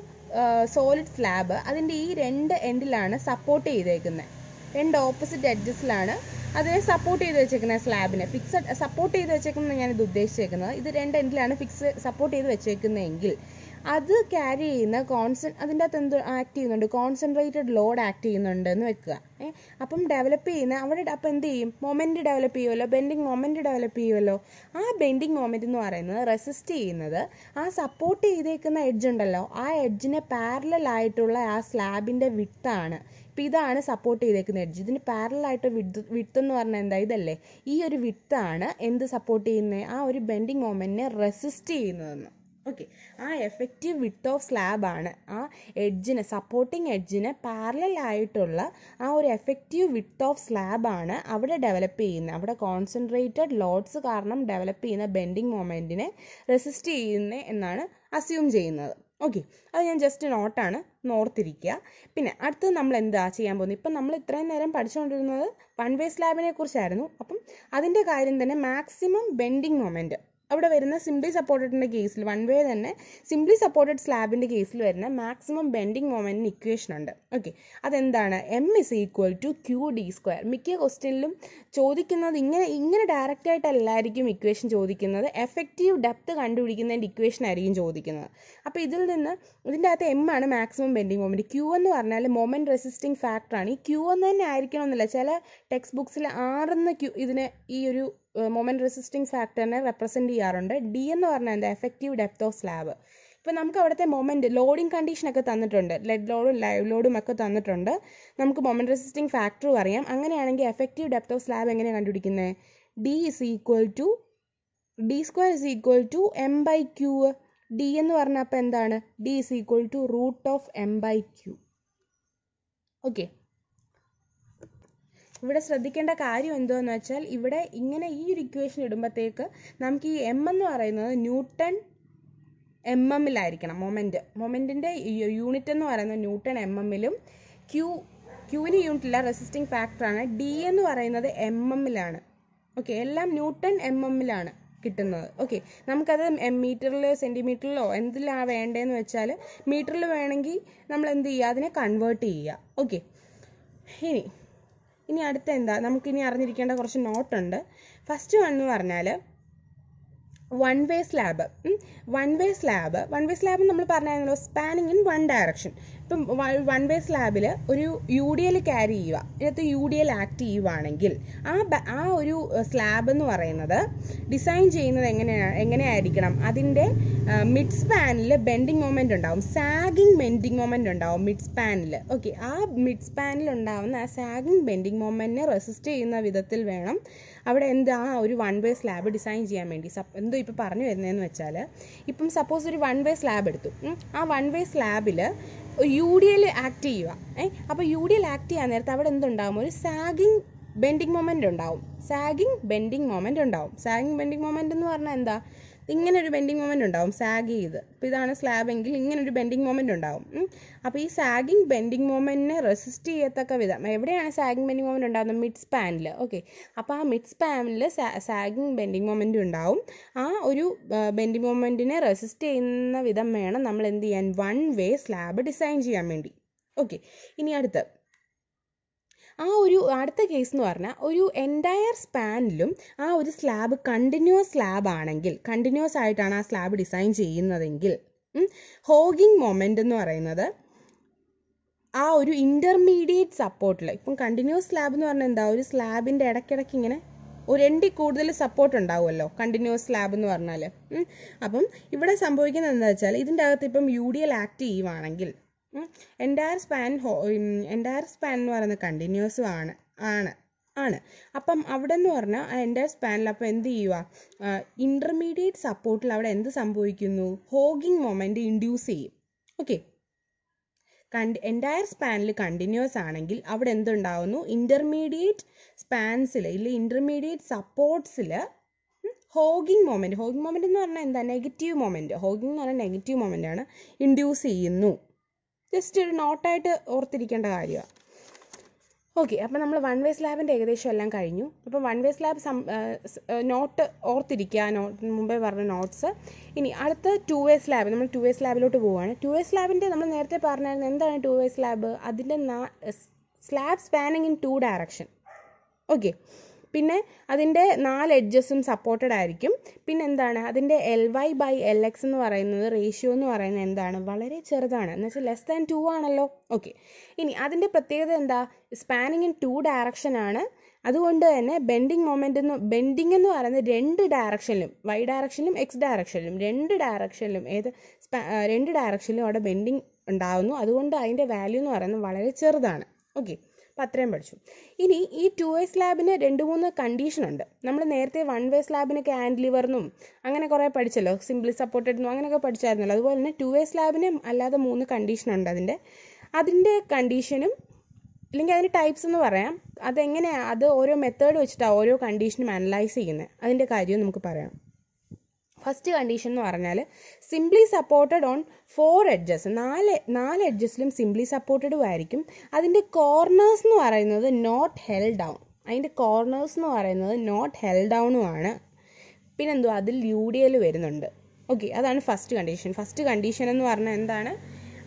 സോളിഡ് സ്ലാബ് അതിന്റെ ഈ രണ്ട് എൻഡിലാണ് സപ്പോർട്ട് ചെയ്തേക്കുന്നത് രണ്ട് ഓപ്പോസിറ്റ് അഡ്ജസ്റ്റിലാണ് അതിനെ സപ്പോർട്ട് ചെയ്ത് വെച്ചേക്കുന്നത് സ്ലാബിനെ ഫിക്സഡ് സപ്പോർട്ട് ചെയ്ത് വെച്ചേക്കുന്നത് ഞാനിത് ഉദ്ദേശിച്ചേക്കുന്നത്. ഇത് രണ്ട് എൻഡിലാണ് ഫിക്സ് സപ്പോർട്ട് ചെയ്ത് വെച്ചേക്കുന്നതെങ്കിൽ അത് ക്യാരി ചെയ്യുന്ന കോൺസെൻ അതിന്റെ അകത്ത് എന്ത് ആക്ട് ചെയ്യുന്നുണ്ട്? കോൺസെൻട്രേറ്റഡ് ലോഡ് ആക്ട് ചെയ്യുന്നുണ്ട് എന്ന് വെക്കുക. ഏ അപ്പം ഡെവലപ്പ് ചെയ്യുന്ന അവിടെ അപ്പം എന്ത് ചെയ്യും? മൊമെന്റ് ഡെവലപ്പ് ചെയ്യുമല്ലോ ബെൻഡിങ് മൊമെന്റ് ഡെവലപ്പ് ചെയ്യുമല്ലോ ആ ബെൻഡിങ് മൊമെന്റ് എന്ന് പറയുന്നത് റെസിസ്റ്റ് ചെയ്യുന്നത് ആ സപ്പോർട്ട് ചെയ്തേക്കുന്ന എഡ്ജ് ഉണ്ടല്ലോ? ആ എഡ്ജിന് പാരലൽ ആയിട്ടുള്ള ആ സ്ലാബിന്റെ വിത്താണ് ഇപ്പം ഇതാണ് സപ്പോർട്ട് ചെയ്തേക്കുന്ന എഡ്ജ് ഇതിന് പാരലായിട്ട് വിത്ത് വിട്ട് എന്ന് പറഞ്ഞാൽ എന്താ? ഇതല്ലേ? ഈ ഒരു വിത്താണ് എന്ത് സപ്പോർട്ട് ചെയ്യുന്നത് ആ ഒരു ബെൻഡിങ് മൊമെന്റിനെ റെസിസ്റ്റ് ചെയ്യുന്നതെന്ന്. ഓക്കെ ആ എഫക്റ്റീവ് വിട്ട് ഓഫ് സ്ലാബ് ആണ്. ആ എഡ്ജിന് സപ്പോർട്ടിങ് എഡ്ജിന് പാരലൽ ആയിട്ടുള്ള ആ ഒരു എഫക്റ്റീവ് വിട്ട് ഓഫ് സ്ലാബ് ആണ് അവിടെ ഡെവലപ്പ് ചെയ്യുന്നത്. അവിടെ കോൺസെൻട്രേറ്റഡ് ലോഡ്സ് കാരണം ഡെവലപ്പ് ചെയ്യുന്ന ബെൻഡിങ് മൊമെന്റിനെ റെസിസ്റ്റ് ചെയ്യുന്നത് എന്നാണ് അസ്യൂം ചെയ്യുന്നത്. ഓക്കെ അത് ഞാൻ ജസ്റ്റ് നോട്ടാണ് നോർത്തിരിക്കുക പിന്നെ അടുത്തത് നമ്മൾ എന്താ ചെയ്യാൻ പോകുന്നത്? ഇപ്പം നമ്മൾ ഇത്രയും നേരം പഠിച്ചുകൊണ്ടിരുന്നത് വൺ വേ സ്ലാബിനെ കുറിച്ചായിരുന്നു. അപ്പം അതിന്റെ കാര്യം തന്നെ മാക്സിമം ബെൻഡിങ് മൊമെന്റ് അവിടെ വരുന്ന സിംപ്ലി സപ്പോർട്ടഡിന്റെ കേസിൽ വൺ വേ തന്നെ സിംപ്ലി സപ്പോർട്ടഡ് സ്ലാബിന്റെ കേസിൽ വരുന്ന മാക്സിമം ബെൻഡിങ് മൊമെന്റിന് ഇക്വേഷൻ ഉണ്ട്. ഓക്കെ അതെന്താണ്? M is equal to Q D square മിക്ക ക്വസ്റ്റ്യനിലും ചോദിക്കുന്നത് ഇങ്ങനെ ഇങ്ങനെ ഡയറക്റ്റ് ആയിട്ടല്ലായിരിക്കും ഇക്വേഷൻ ചോദിക്കുന്നത്. എഫക്റ്റീവ് ഡെപ്ത് കണ്ടുപിടിക്കുന്നതിന്റെ ഇക്വേഷൻ ആയിരിക്കും ചോദിക്കുന്നത്. അപ്പോൾ ഇതിൽ നിന്ന് ഇതിന്റെ അകത്ത് എം ആണ് മാക്സിമം ബെൻഡിങ് മൊമെന്റ് ക്യൂ എന്ന് പറഞ്ഞാൽ മൊമെന്റ് റെസിസ്റ്റിംഗ് ഫാക്ടറാണ് ഈ ക്യൂ എന്ന് തന്നെ ആയിരിക്കണമെന്നില്ല. ചില ടെക്സ്റ്റ് ബുക്സിൽ ആറെന്ന് ക്യൂ ഇതിനെ ഈ ഒരു മൊമെന്റ് റെസിസ്റ്റിംഗ് ഫാക്ടറിനെ റെപ്രസെന്റ് ചെയ്യാറുണ്ട്. ഡി എന്ന് പറഞ്ഞാൽ എന്താ? എഫക്റ്റീവ് ഡെപ്ത് ഓഫ് സ്ലാബ് ഇപ്പം നമുക്ക് അവിടുത്തെ മൊമെന്റ് ലോഡിംഗ് കണ്ടീഷനൊക്കെ തന്നിട്ടുണ്ട്. ലെഡ് ലോഡും ലൈവ് ലോഡും ഒക്കെ തന്നിട്ടുണ്ട്. നമുക്ക് മൊമെന്റ് റെസിസ്റ്റിംഗ് ഫാക്ടറും അറിയാം. അങ്ങനെയാണെങ്കിൽ എഫക്റ്റീവ് ഡെപ്ത് ഓഫ് സ്ലാബ് എങ്ങനെയാണ് കണ്ടുപിടിക്കുന്നത് D is equal to D square is equal to M by Q D എന്ന് പറഞ്ഞാൽ അപ്പോൾ എന്താണ്? D is equal to root of M by Q okay ഇവിടെ ശ്രദ്ധിക്കേണ്ട കാര്യം എന്തോന്ന് വെച്ചാൽ ഇവിടെ ഇങ്ങനെ ഈ ഒരു ഇക്വേഷൻ ഇടുമ്പോഴത്തേക്ക് നമുക്ക് ഈ എം എന്ന് പറയുന്നത് ന്യൂട്ടൺ എം എമ്മിലായിരിക്കണം മൊമെന്റ് മൊമെന്റിന്റെ യൂണിറ്റ് എന്ന് പറയുന്നത് ന്യൂട്ടൺ എം എമ്മിലും ക്യൂ ക്യൂവിന് യൂണിറ്റ് ഇല്ല റെസിസ്റ്റിംഗ് ഫാക്ടറാണ് ഡി എന്ന് പറയുന്നത് എം എമ്മിലാണ് ഓക്കെ എല്ലാം ന്യൂട്ടൺ എം എമ്മിലാണ് കിട്ടുന്നത്. ഓക്കെ നമുക്കത് മീറ്ററിലോ സെന്റിമീറ്ററിലോ എന്തിലാണ് വേണ്ടതെന്ന് വെച്ചാൽ മീറ്ററിൽ വേണമെങ്കിൽ നമ്മൾ എന്ത് ചെയ്യുക? അതിനെ കൺവേർട്ട് ചെയ്യുക. ഓക്കെ ഇനി ഇനി അടുത്ത എന്താ? നമുക്കിനി അറിഞ്ഞിരിക്കേണ്ട കുറച്ച് നോട്ടുണ്ട് ഫസ്റ്റ് വൺ എന്ന് പറഞ്ഞാൽ one way slab one way slab one way slab നമ്മൾ പറഞ്ഞായിരുന്നല്ലോ സ്പാനിങ് ഇൻ വൺ ഡയറക്ഷൻ ഇപ്പം വൺ വേ സ്ലാബിൽ ഒരു യു ഡി എൽ ക്യാരി ചെയ്യുക. ഇതിനകത്ത് യു ഡി എൽ ആക്ട് ചെയ്യുവാണെങ്കിൽ ആ ആ ഒരു സ്ലാബ് എന്ന് പറയുന്നത് ഡിസൈൻ ചെയ്യുന്നത് എങ്ങനെയാണ് എങ്ങനെയായിരിക്കണം? അതിന്റെ മിഡ് സ്പാനിൽ ബെൻഡിങ് മൊമെന്റ് ഉണ്ടാവും. സാഗിങ് ബെൻഡിങ് മൊമെന്റ് ഉണ്ടാവും മിഡ് സ്പാനിൽ ഓക്കെ ആ മിഡ് സ്പാനിൽ ഉണ്ടാവുന്ന ആ സാഗിങ് ബെൻഡിങ് മൊമെന്റിനെ റെസിസ്റ്റ് ചെയ്യുന്ന വിധത്തിൽ വേണം അവിടെ എന്താ ആ ഒരു വൺ വേ സ്ലാബ് ഡിസൈൻ ചെയ്യാൻ വേണ്ടി. സപ് എന്തോ ഇപ്പോൾ പറഞ്ഞു വരുന്നതെന്ന് വെച്ചാൽ ഇപ്പം സപ്പോസ് ഒരു വൺ വേ സ്ലാബ് എടുത്തു. ആ വൺ വേ സ്ലാബിൽ യു ഡി എൽ ആക്ട് ചെയ്യുക. ഏ അപ്പോൾ യു ഡി എൽ ആക്ട് ചെയ്യാൻ നേരത്തെ അവിടെ എന്തുണ്ടാകും ഒരു സാഗിങ് ബെൻഡിങ് മൊമെന്റ് ഉണ്ടാവും. സാഗിങ് ബെൻഡിങ് മൊമെന്റ് ഉണ്ടാവും. സാഗിങ് ബെൻഡിങ് മൊമെന്റ് എന്ന് പറഞ്ഞാൽ എന്താ? ഇങ്ങനെ ഒരു ബെൻഡിങ് മൊമെന്റ് ഉണ്ടാവും സാഗ് ചെയ്ത്. അപ്പോൾ ഇതാണ് സ്ലാബ് എങ്കിൽ ഇങ്ങനെ ഒരു ബെൻഡിങ് മൊമെന്റ് ഉണ്ടാവും അപ്പോൾ ഈ സാഗിങ് ബെൻഡിങ് മൊമെന്റിനെ റെസിസ്റ്റ് ചെയ്യത്തക്ക വിധം. എവിടെയാണ് സാഗിങ് ബെൻഡിങ് മൊമെന്റ് ഉണ്ടാകുന്നത് മിഡ് സ്പാനിൽ ഓക്കെ അപ്പോൾ ആ മിഡ് സ്പാനിൽ സാഗിങ് ബെൻഡിങ് മൊമെന്റ് ഉണ്ടാവും. ആ ഒരു ബെൻഡിങ് മൊമെന്റിനെ റെസിസ്റ്റ് ചെയ്യുന്ന വിധം വേണം നമ്മൾ എന്ത് ചെയ്യാൻ? വൺ വേ സ്ലാബ് ഡിസൈൻ ചെയ്യാൻ വേണ്ടി. ഓക്കെ ഇനി അടുത്ത്. ആ ഒരു അടുത്ത കേസ് എന്ന് പറഞ്ഞാൽ ഒരു എന്റയർ സ്പാനിലും ആ ഒരു സ്ലാബ് കണ്ടിന്യൂസ് സ്ലാബ് ആണെങ്കിൽ കണ്ടിന്യൂസ് ആയിട്ടാണ് ആ സ്ലാബ് ഡിസൈൻ ചെയ്യുന്നതെങ്കിൽ ഹോഗിങ് മൊമെന്റ് എന്ന് പറയുന്നത് ആ ഒരു ഇന്റർമീഡിയറ്റ് സപ്പോർട്ടിൽ ഇപ്പം കണ്ടിന്യൂസ് സ്ലാബ് എന്ന് പറഞ്ഞാൽ എന്താ? ഒരു സ്ലാബിന്റെ ഇടയ്ക്കിടയ്ക്ക് ഇങ്ങനെ ഒരു എന്റെ കൂടുതൽ സപ്പോർട്ട് ഉണ്ടാവുമല്ലോ കണ്ടിന്യൂസ് സ്ലാബ് എന്ന് പറഞ്ഞാൽ അപ്പം ഇവിടെ സംഭവിക്കുന്നത് എന്താ വെച്ചാൽ ഇതിന്റെ അകത്ത് ഇപ്പം യു ഡി എൽ ആക്ട് ചെയ്യുവാണെങ്കിൽ എന്റയർ സ്പാൻ എന്റയർ സ്പാൻ എന്ന് പറയുന്നത് കണ്ടിന്യൂസും ആണ് ആണ് ആണ്. അപ്പം അവിടെ എന്ന് പറഞ്ഞാൽ ആ സ്പാനിൽ അപ്പോൾ എന്ത് ചെയ്യുക ഇന്റർമീഡിയറ്റ് സപ്പോർട്ടിൽ അവിടെ എന്ത് സംഭവിക്കുന്നു? ഹോഗിങ് മൊമെന്റ് ഇൻഡ്യൂസ് ചെയ്യും. ഓക്കെ കണ്ടി എന്റയർ സ്പാനിൽ കണ്ടിന്യൂസ് ആണെങ്കിൽ അവിടെ എന്തുണ്ടാവുന്നു ഇന്റർമീഡിയറ്റ് സ്പാൻസിൽ ഇല്ല ഇന്റർമീഡിയറ്റ് സപ്പോർട്ട്സിൽ ഹോഗിങ് മൊമെന്റ് ഹോഗിങ് മൊമെന്റ് എന്ന് പറഞ്ഞാൽ എന്താ? നെഗറ്റീവ് മൊമെന്റ് ഹോഗിങ് എന്ന് പറഞ്ഞാൽ നെഗറ്റീവ് മൊമെന്റ് ആണ് ഇൻഡ്യൂസ് ചെയ്യുന്നു. ജസ്റ്റ് ഒരു നോട്ടായിട്ട് ഓർത്തിരിക്കേണ്ട കാര്യമാണ് ഓക്കെ അപ്പം നമ്മൾ വൺ വേ സ്ലാബിന്റെ ഏകദേശം എല്ലാം കഴിഞ്ഞു. അപ്പം one way slab some note ഓർത്തിരിക്കുക നോട്ട് മുമ്പേ പറഞ്ഞ നോട്ട്സ് ഇനി അടുത്ത ടു വേ സ്ലാബ് നമ്മൾ ടു വേ സ്ലാബിലോട്ട് പോവുകയാണ് ടു വേ സ്ലാബിന്റെ നമ്മൾ നേരത്തെ പറഞ്ഞായിരുന്നു എന്താണ് ടു വേ സ്ലാബ് അതിന്റെ slab spanning in two direction okay പിന്നെ അതിന്റെ നാല് എഡ്ജസും സപ്പോർട്ടഡ് ആയിരിക്കും. പിന്നെ എന്താണ്? അതിന്റെ L Y by L X എന്ന് പറയുന്നത് റേഷ്യോ എന്ന് പറയുന്നത് എന്താണ്? വളരെ ചെറുതാണ്. എന്ന് വെച്ചാൽ ലെസ് ദാൻ ടു ആണല്ലോ. ഓക്കെ ഇനി അതിന്റെ പ്രത്യേകത എന്താ? സ്പാനിങ് ഇൻ ടു ഡയറക്ഷൻ ആണ്. അതുകൊണ്ട് തന്നെ ബെൻഡിങ് മൊമെന്റ് എന്ന് ബെൻഡിങ് എന്ന് പറയുന്നത് രണ്ട് ഡയറക്ഷനിലും വൈ ഡയറക്ഷനിലും എക്സ് ഡയറക്ഷനിലും രണ്ട് ഡയറക്ഷനിലും ഏത് രണ്ട് ഡയറക്ഷനിലും അവിടെ ബെൻഡിങ് ഉണ്ടാകുന്നു അതുകൊണ്ട് അതിന്റെ വാല്യൂ എന്ന് പറയുന്നത് വളരെ ചെറുതാണ്. ഓക്കെ അപ്പം അത്രയും പഠിച്ചു. ഇനി ഈ ടു വേ സ്ലാബിന് രണ്ട് മൂന്ന് കണ്ടീഷൻ ഉണ്ട്. നമ്മൾ നേരത്തെ വൺ വേ സ്ലാബിന് ലിവറിനും അങ്ങനെ കുറേ പഠിച്ചല്ലോ സിംപ്ലി സപ്പോർട്ടഡ് അങ്ങനെയൊക്കെ പഠിച്ചായിരുന്നല്ലോ. അതുപോലെ തന്നെ ടു വേ സ്ലാബിന് അല്ലാതെ മൂന്ന് കണ്ടീഷൻ ഉണ്ട് അതിന്റെ. അതിന്റെ കണ്ടീഷനും അല്ലെങ്കിൽ അതിന്റെ ടൈപ്സ് എന്ന് പറയാം. അതെങ്ങനെയാണ് അത് ഓരോ മെത്തേഡ് വെച്ചിട്ടാണ് ഓരോ കണ്ടീഷനും അനലൈസ് ചെയ്യുന്നത്. അതിന്റെ കാര്യവും നമുക്ക് പറയാം. ഫസ്റ്റ് കണ്ടീഷൻ എന്ന് പറഞ്ഞാൽ simply supported on four edges നാല് നാല് എഡ്ജസിലും സിംപ്ലി സപ്പോർട്ടഡും ആയിരിക്കും. അതിന്റെ കോർണേഴ്സ് എന്ന് പറയുന്നത് നോട്ട് ഹെൽ ഡൗൺ അതിന്റെ കോർണേഴ്സ് എന്ന് പറയുന്നത് നോട്ട് ഹെൽ ഡൗണും ആണ്. പിന്നെന്തോ അതിൽ യു ഡി എൽ വരുന്നുണ്ട്. ഓക്കെ അതാണ് ഫസ്റ്റ് കണ്ടീഷൻ ഫസ്റ്റ് കണ്ടീഷൻ എന്ന് പറഞ്ഞാൽ എന്താണ്?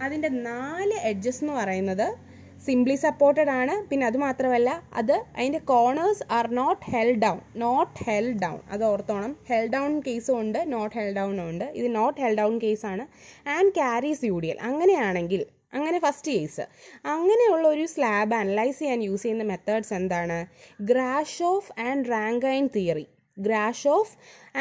അതിന്റെ നാല് എഡ്ജസ് എന്ന് പറയുന്നത് സിംപ്ലി സപ്പോർട്ടഡ് ആണ്. പിന്നെ അത് മാത്രമല്ല അത് അതിന്റെ corners are not held down not held down അത് ഓർത്തോണം. ഹെൽ ഡൗൺ കേസും ഉണ്ട് നോട്ട് ഹെൽ ഡൗണും ഉണ്ട്. ഇത് നോട്ട് ഹെൽ ഡൗൺ കേസാണ് and carries U D L അങ്ങനെയാണെങ്കിൽ അങ്ങനെ ഫസ്റ്റ് കേസ് അങ്ങനെയുള്ള ഒരു സ്ലാബ് അനലൈസ് ചെയ്യാൻ യൂസ് ചെയ്യുന്ന മെത്തേഡ്സ് എന്താണ്? Grashof and Rankine theory Grashof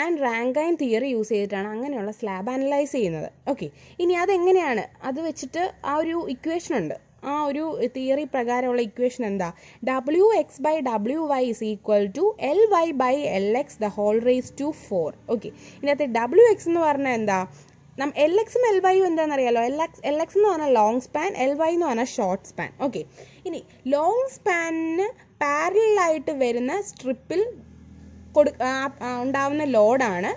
and Rankine theory use ചെയ്തിട്ടാണ് അങ്ങനെയുള്ള സ്ലാബ് അനലൈസ് ചെയ്യുന്നത്. ഓക്കെ ഇനി അതെങ്ങനെയാണ്? അത് വെച്ചിട്ട് ആ ഒരു ഇക്വേഷൻ ഉണ്ട്. ആ ഒരു തിയറി പ്രകാരമുള്ള ഇക്വേഷൻ എന്താ? W X by W Y is equal to L Y by L X the whole raise to four okay ഇതിനകത്ത് ഡബ്ല്യു എക്സ് എന്ന് പറഞ്ഞാൽ എന്താ? നം എൽ എക്സും എൽ വൈയും എന്താണെന്നറിയാലോ? എൽ എക്സ് എൽ എക്സ് എന്ന് പറഞ്ഞാൽ ലോങ് സ്പാൻ എൽ വൈ എന്ന് പറഞ്ഞാൽ ഷോർട്ട് സ്പാൻ ഓക്കെ ഇനി ലോങ് സ്പാനിന് പാരലായിട്ട് വരുന്ന സ്ട്രിപ്പിൽ കൊടു ഉണ്ടാവുന്ന ലോഡാണ്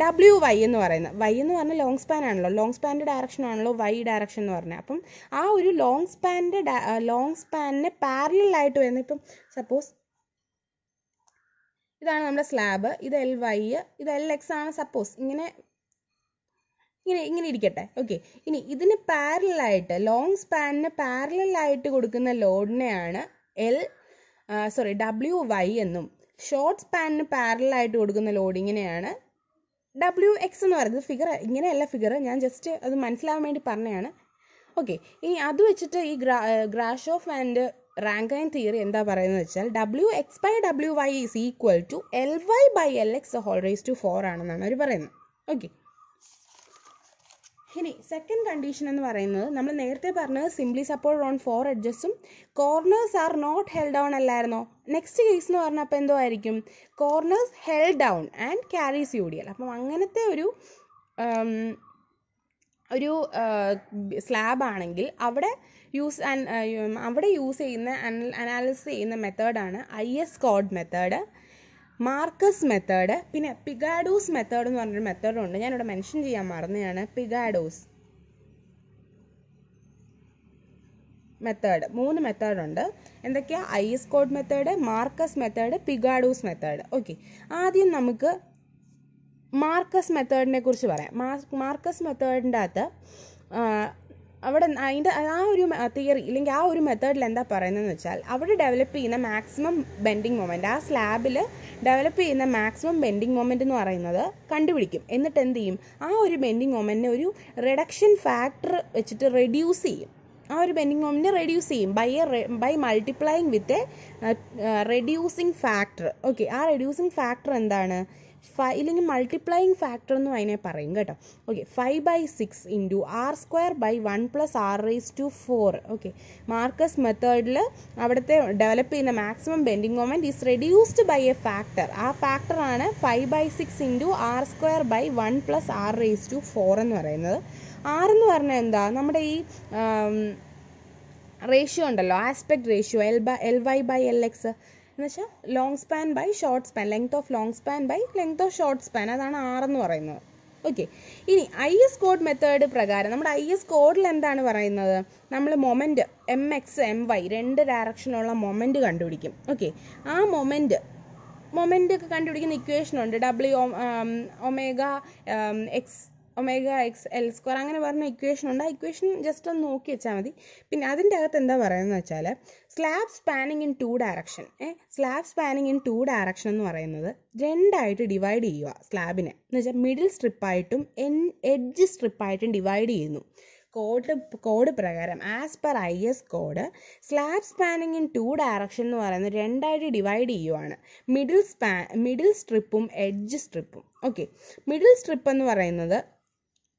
ഡബ്ല്യു വൈ എന്ന് പറയുന്നത്. വൈ എന്ന് പറഞ്ഞാൽ ലോങ് സ്പാൻ ആണല്ലോ. ലോങ് സ്പാന്റെ ഡയറക്ഷൻ ആണല്ലോ വൈ ഡയറക്ഷൻ എന്ന് പറഞ്ഞത്. അപ്പം ആ ഒരു ലോങ് സ്പാന്റെ ലോങ് സ്പാനിന് പാരലായിട്ട് വരുന്ന ഇപ്പം സപ്പോസ് ഇതാണ് നമ്മുടെ സ്ലാബ് ഇത് എൽ വൈ ഇത് എൽ എക്സ് ആണ് സപ്പോസ് ഇങ്ങനെ ഇങ്ങനെ ഇങ്ങനെ ഇരിക്കട്ടെ. ഓക്കെ ഇനി ഇതിന് പാരലായിട്ട് ലോങ് സ്പാനിന് പാരലായിട്ട് കൊടുക്കുന്ന ലോഡിനെയാണ് എൽ സോറി ഡബ്ല്യു വൈ എന്നും. ഷോർട്ട് സ്പാനിന് പാരലായിട്ട് കൊടുക്കുന്ന ലോഡിങ്ങിനെയാണ് ഡബ്ല്യു എക്സ് എന്ന് പറയുന്നത് ഫിഗർ ഇങ്ങനെയല്ല ഫിഗർ ഞാൻ ജസ്റ്റ് അത് മനസ്സിലാവാൻ വേണ്ടി പറഞ്ഞതാണ്. ഓക്കെ ഇനി അത് വെച്ചിട്ട് ഈ Grashof and Rankine theory എന്താ പറയുന്നത് വെച്ചാൽ W X by W Y is equal to L Y by L X whole raise to four ആണെന്നാണ് അവർ പറയുന്നത്. ഓക്കെ ഇനി സെക്കൻഡ് കണ്ടീഷൻ എന്ന് പറയുന്നത് നമ്മൾ നേരത്തെ പറഞ്ഞത് simply support on four എഡ്ജസും corners are not held down അല്ലായിരുന്നോ? നെക്സ്റ്റ് കേസ് എന്ന് പറഞ്ഞാൽ അപ്പോൾ എന്തോ ആയിരിക്കും? Corners held down and carries U D L അപ്പം അങ്ങനത്തെ ഒരു ഒരു സ്ലാബ് ആണെങ്കിൽ അവിടെ യൂസ് അവിടെ യൂസ് ചെയ്യുന്ന അനാലിസിസ് ചെയ്യുന്ന മെത്തേഡാണ് I S code method Marcus method പിന്നെ പിഗാഡോസ് മെത്തേഡ് എന്ന് പറഞ്ഞൊരു മെത്തേഡ് ഉണ്ട്. ഞാനിവിടെ മെൻഷൻ ചെയ്യാൻ മറന്നതാണ്. പിഗാഡോസ് മെത്തേഡ് മൂന്ന് മെത്തേഡ് ഉണ്ട്. എന്തൊക്കെയാ? I S code method Marcus method Pigeaud's method okay ആദ്യം നമുക്ക് മാർക്കസ് മെത്തേഡിനെ കുറിച്ച് പറയാം. മാർക്കസ് മെത്തേഡിന്റെ അകത്ത് അവിടെ അതിന്റെ ആ ഒരു തിയറി ഇല്ലെങ്കിൽ ആ ഒരു മെത്തേഡിൽ എന്താ പറയുന്നതെന്ന് വെച്ചാൽ അവിടെ ഡെവലപ്പ് ചെയ്യുന്ന മാക്സിമം ബെൻഡിങ് മൊമെന്റ് ആ സ്ലാബിൽ ഡെവലപ്പ് ചെയ്യുന്ന മാക്സിമം ബെൻഡിങ് മൊമെന്റ് എന്ന് പറയുന്നത് കണ്ടുപിടിക്കും. എന്നിട്ട് എന്ത് ചെയ്യും? ആ ഒരു ബെൻഡിങ് മൊമെന്റിനെ ഒരു റിഡക്ഷൻ ഫാക്ടർ വെച്ചിട്ട് റെഡ്യൂസ് ചെയ്യും. ആ ഒരു ബെൻഡിങ് മൊമെന്റിനെ റെഡ്യൂസ് ചെയ്യും by a by multiplying with a reducing factor okay ആ റെഡ്യൂസിങ് ഫാക്ടർ എന്താണ്? ഫൈവ് ഇല്ലെങ്കിൽ മൾട്ടിപ്ലൈയിങ് ഫാക്ടർ എന്നും അതിനെ പറയും കേട്ടോ. Okay five by six into R square by one plus R raise to four okay Marcus മെത്തേഡിൽ അവിടുത്തെ ഡെവലപ്പ് ചെയ്യുന്ന maximum bending moment is reduced by a factor ആ ഫാക്ടറാണ് five by six into R square by one plus R raise to four എന്ന് പറയുന്നത്. R എന്ന് പറഞ്ഞാൽ എന്താ? നമ്മുടെ ഈ റേഷ്യോ ഉണ്ടല്ലോ aspect ratio L by L Y by L X എന്ന് വെച്ചാൽ long span by short span length of long span by length of short span അതാണ് ആർ എന്ന് പറയുന്നത്. ഓക്കെ ഇനി ഐ എസ് കോഡ് മെത്തേഡ് പ്രകാരം നമ്മുടെ ഐ എസ് കോഡിൽ എന്താണ് പറയുന്നത്? നമ്മൾ moment M X M Y രണ്ട് ഡയറക്ഷനുള്ള മൊമെന്റ് കണ്ടുപിടിക്കും. ഓക്കെ ആ മൊമെന്റ് മൊമെന്റ് ഒക്കെ കണ്ടുപിടിക്കുന്ന ഇക്വേഷൻ ഉണ്ട്. W omega X omega X L square അങ്ങനെ പറഞ്ഞ ഇക്വേഷൻ ഉണ്ട്. ആ ഇക്വേഷൻ ജസ്റ്റ് ഒന്ന് നോക്കി വെച്ചാൽ മതി. പിന്നെ അതിന്റെ അകത്ത് എന്താ പറയുന്നത് വെച്ചാൽ slab spanning in two direction ഏ? Slab spanning in two direction എന്ന് പറയുന്നത് രണ്ടായിട്ട് ഡിവൈഡ് ചെയ്യുക സ്ലാബിനെ എന്ന് വെച്ചാൽ മിഡിൽ സ്ട്രിപ്പായിട്ടും എൻ എഡ്ജ് സ്ട്രിപ്പായിട്ടും ഡിവൈഡ് ചെയ്യുന്നു. കോഡ് കോഡ് പ്രകാരം as per I S code slab spanning in two direction എന്ന് പറയുന്നത് രണ്ടായിട്ട് ഡിവൈഡ് ചെയ്യുവാണ്. മിഡിൽ സ്പാ മിഡിൽ സ്ട്രിപ്പും എഡ്ജ് സ്ട്രിപ്പും ഓക്കെ മിഡിൽ സ്ട്രിപ്പ് എന്ന് പറയുന്നത്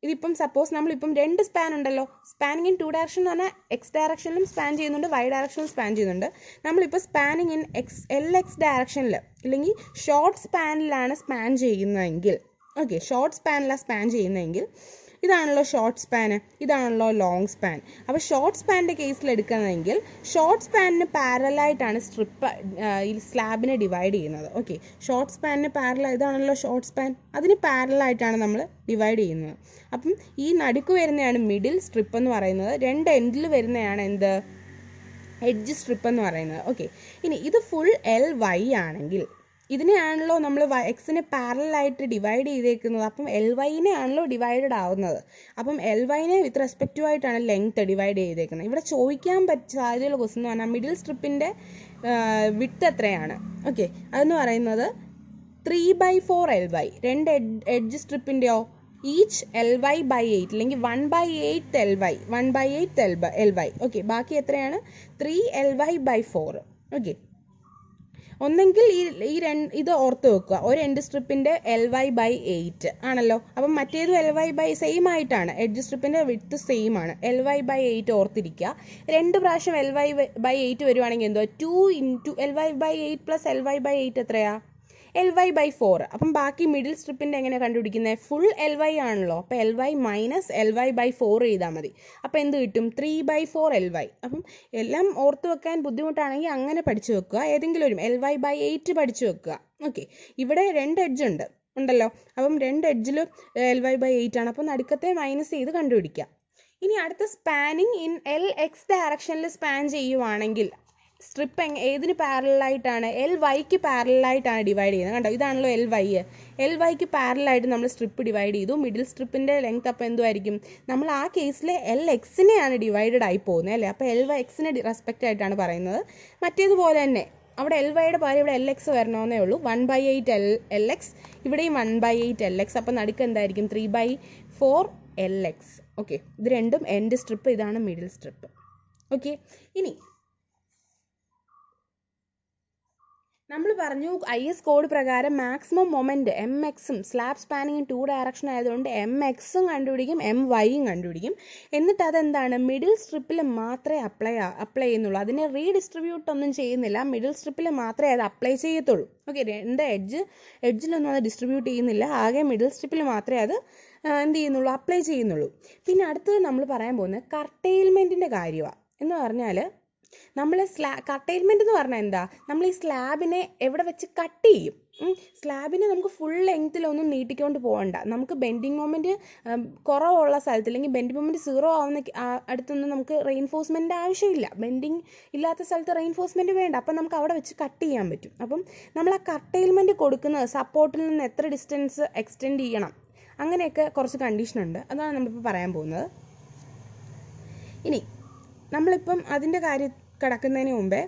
ഇതിപ്പം സപ്പോസ് നമ്മളിപ്പം രണ്ട് സ്പാൻ ഉണ്ടല്ലോ. സ്പാനിങ് ഇൻ ടു ഡയറക്ഷൻ എന്ന് പറഞ്ഞാൽ എക്സ് ഡയറക്ഷനിലും സ്പാൻ ചെയ്യുന്നുണ്ട് വൈ ഡയറക്ഷനിലും സ്പാൻ ചെയ്യുന്നുണ്ട്. നമ്മളിപ്പോൾ spanning in X L X ഡയറക്ഷനിൽ അല്ലെങ്കിൽ ഷോർട്ട് സ്പാനിലാണ് സ്പാൻ ചെയ്യുന്നതെങ്കിൽ ഓക്കെ ഷോർട്ട് സ്പാനിലാണ് സ്പാൻ ചെയ്യുന്നതെങ്കിൽ ഇതാണല്ലോ ഷോർട്ട് സ്പാന് ഇതാണല്ലോ ലോങ് സ്പാൻ അപ്പോൾ ഷോർട്ട് സ്പാനിന്റെ കേസിൽ എടുക്കുന്നതെങ്കിൽ ഷോർട്ട് സ്പാനിന് പാരലായിട്ടാണ് സ്ട്രിപ്പ് ഈ സ്ലാബിനെ ഡിവൈഡ് ചെയ്യുന്നത്. ഓക്കെ ഷോർട്ട് സ്പാനിന് പാരല ഇതാണല്ലോ ഷോർട്ട് സ്പാൻ അതിന് പാരലായിട്ടാണ് നമ്മൾ ഡിവൈഡ് ചെയ്യുന്നത്. അപ്പം ഈ നടുക്ക് വരുന്നതാണ് മിഡിൽ സ്ട്രിപ്പ് എന്ന് പറയുന്നത്. രണ്ട് എൻഡിൽ വരുന്നതാണ് എന്ത്? എഡ്ജ് സ്ട്രിപ്പ് എന്ന് പറയുന്നത്. ഓക്കെ ഇനി ഇത് ഫുൾ എൽ വൈ ആണെങ്കിൽ ഇതിനെയാണല്ലോ നമ്മൾ എക്സിനെ പാരലായിട്ട് ഡിവൈഡ് ചെയ്തേക്കുന്നത്. അപ്പം എൽ വൈനെ ആണല്ലോ ഡിവൈഡഡ് ആവുന്നത്. അപ്പം എൽ വൈനെ വിത്ത് റെസ്പെക്റ്റീവ് ആയിട്ടാണ് ലെങ്ത് ഡിവൈഡ് ചെയ്തേക്കുന്നത്. ഇവിടെ ചോദിക്കാൻ പറ്റിയ സാധ്യതയുള്ള ക്വസ്റ്റൻ എന്ന് പറഞ്ഞാൽ മിഡിൽ സ്ട്രിപ്പിന്റെ വിട്ട് എത്രയാണ്? ഓക്കെ അതെന്ന് പറയുന്നത് three by four L Y രണ്ട് edge സ്ട്രിപ്പിന്റെയോ each L Y by eight അല്ലെങ്കിൽ one by eight L Y one by eight L L Y okay ബാക്കി എത്രയാണ്? Three L Y by four okay ഒന്നെങ്കിൽ ഈ ഈ ഇത് ഓർത്ത് വെക്കുക. ഒരു എൻഡ് സ്ട്രിപ്പിന്റെ എൽ വൈ ബൈ എയ്റ്റ് ആണല്ലോ. അപ്പം മറ്റേതും എൽ വൈ ബൈ സെയിം ആയിട്ടാണ്. എഡ്ജ് സ്ട്രിപ്പിന്റെ വിത്ത് സെയിം ആണ്. എൽ വൈ ബൈ എയ്റ്റ് ഓർത്തിരിക്കുക. രണ്ട് പ്രാവശ്യം എൽ വൈ ബൈ എയ്റ്റ് വരുവാണെങ്കിൽ എന്തോ two into L Y by eight plus L Y by eight എത്രയാ? എൽ വൈ ബൈ ഫോർ അപ്പം ബാക്കി മിഡിൽ സ്ട്രിപ്പിന്റെ എങ്ങനെ കണ്ടുപിടിക്കുന്നത്? ഫുൾ എൽ വൈ ആണല്ലോ. അപ്പോൾ L Y minus L Y by four ചെയ്താൽ മതി. അപ്പോൾ എന്ത് കിട്ടും? Three by four L Y അപ്പം എല്ലാം ഓർത്ത് വെക്കാൻ ബുദ്ധിമുട്ടാണെങ്കിൽ അങ്ങനെ പഠിച്ചു വെക്കുക. ഏതെങ്കിലും ഒരു എൽ വൈ ബൈ എയ്റ്റ് പഠിച്ചു വെക്കുക. ഓക്കെ ഇവിടെ രണ്ട് എഡ്ജ് ഉണ്ട്. ഉണ്ടല്ലോ. അപ്പം രണ്ട് എഡ്ജിൽ എൽ വൈ ബൈ എയ്റ്റ് ആണ്. അപ്പം നടുക്കത്തെ മൈനസ് ചെയ്ത് കണ്ടുപിടിക്കുക ഇനി അടുത്ത സ്പാനിങ് ഇൻ എൽ എക്സ് ഡയറക്ഷനിൽ സ്പാൻ ചെയ്യുവാണെങ്കിൽ സ്ട്രിപ്പ് ഏതിന് പാരലായിട്ടാണ് എൽ വൈക്ക് പാരലായിട്ടാണ് ഡിവൈഡ് ചെയ്യുന്നത്. കണ്ടോ? ഇതാണല്ലോ എൽ വൈ എൽ വൈക്ക് പാരലായിട്ട് നമ്മൾ സ്ട്രിപ്പ് ഡിവൈഡ് ചെയ്തു. മിഡിൽ സ്ട്രിപ്പിന്റെ ലെങ്ത് അപ്പോൾ എന്തുമായിരിക്കും നമ്മൾ ആ കേസിൽ എൽ എക്സിനെയാണ് ഡിവൈഡഡ് ആയി പോകുന്നത് അല്ലേ? അപ്പോൾ എൽ വൈ എക്സിനെ റെസ്പെക്റ്റ് ആയിട്ടാണ് പറയുന്നത്. മറ്റേതുപോലെ തന്നെ അവിടെ എൽ വൈയുടെ പകരം ഇവിടെ എൽ എക്സ് വരണമെന്നേ ഉള്ളൂ. One by eight L L X ഇവിടെയും one by eight L X അപ്പോൾ നടുക്ക് എന്തായിരിക്കും? Three by four L X okay ഇത് രണ്ടും എൻഡ് സ്ട്രിപ്പ് ഇതാണ് മിഡിൽ സ്ട്രിപ്പ് ഓക്കെ ഇനി നമ്മൾ പറഞ്ഞു ഐ എസ് കോഡ് പ്രകാരം മാക്സിമം മൊമെന്റ് എം എക്സും സ്ലാബ് സ്പാനിങ് ടു ഡയറക്ഷൻ ആയതുകൊണ്ട് എം എക്സും കണ്ടുപിടിക്കും എം വൈയും കണ്ടുപിടിക്കും. എന്നിട്ട് അതെന്താണ്? മിഡിൽ സ്ട്രിപ്പിൽ മാത്രമേ അപ്ലൈ അപ്ലൈ ചെയ്യുന്നുള്ളൂ. അതിനെ റീഡിസ്ട്രിബ്യൂട്ട് ഒന്നും ചെയ്യുന്നില്ല. മിഡിൽ സ്ട്രിപ്പിൽ മാത്രമേ അത് അപ്ലൈ ചെയ്യത്തുള്ളൂ. ഓക്കെ രണ്ട് എഡ്ജ് എഡ്ജിലൊന്നും അത് ഡിസ്ട്രിബ്യൂട്ട് ചെയ്യുന്നില്ല. ആകെ മിഡിൽ സ്ട്രിപ്പിൽ മാത്രമേ അത് എന്ത് ചെയ്യുന്നുള്ളൂ? അപ്ലൈ ചെയ്യുന്നുള്ളൂ. പിന്നെ അടുത്തത് നമ്മൾ പറയാൻ പോകുന്നത് കർട്ടെയിൽമെന്റിന്റെ കാര്യമാണ് എന്ന് പറഞ്ഞാൽ നമ്മൾ സ്ലാ കട്ടെയിൽമെന്റ് എന്ന് പറഞ്ഞാൽ എന്താ? നമ്മൾ ഈ സ്ലാബിനെ എവിടെ വെച്ച് കട്ട് ചെയ്യും? സ്ലാബിനെ നമുക്ക് ഫുൾ ലെങ്ത്തിലൊന്നും നീട്ടിക്കൊണ്ട് പോകണ്ട നമുക്ക് ബെൻഡിങ് മൊമെന്റ് കുറവുള്ള സ്ഥലത്ത് അല്ലെങ്കിൽ ബെൻഡിങ് മൊമെന്റ് സീറോ ആവുന്ന അടുത്തൊന്നും നമുക്ക് റെയിൻഫോഴ്സ്മെന്റ് ആവശ്യമില്ല. ബെൻഡിങ് ഇല്ലാത്ത സ്ഥലത്ത് റെയിൻഫോഴ്സ്മെന്റ് വേണ്ട. അപ്പം നമുക്ക് അവിടെ വെച്ച് കട്ട് ചെയ്യാൻ പറ്റും. അപ്പം നമ്മൾ ആ കട്ടെയിൽമെന്റ് കൊടുക്കുന്നത് സപ്പോർട്ടിൽ നിന്ന് എത്ര ഡിസ്റ്റൻസ് എക്സ്റ്റെൻഡ് ചെയ്യണം? അങ്ങനെയൊക്കെ കുറച്ച് കണ്ടീഷൻ ഉണ്ട്. അതാണ് നമ്മളിപ്പോൾ പറയാൻ പോകുന്നത്. ഇനി നമ്മളിപ്പം അതിന്റെ കാര്യം കിടക്കുന്നതിന് മുമ്പേ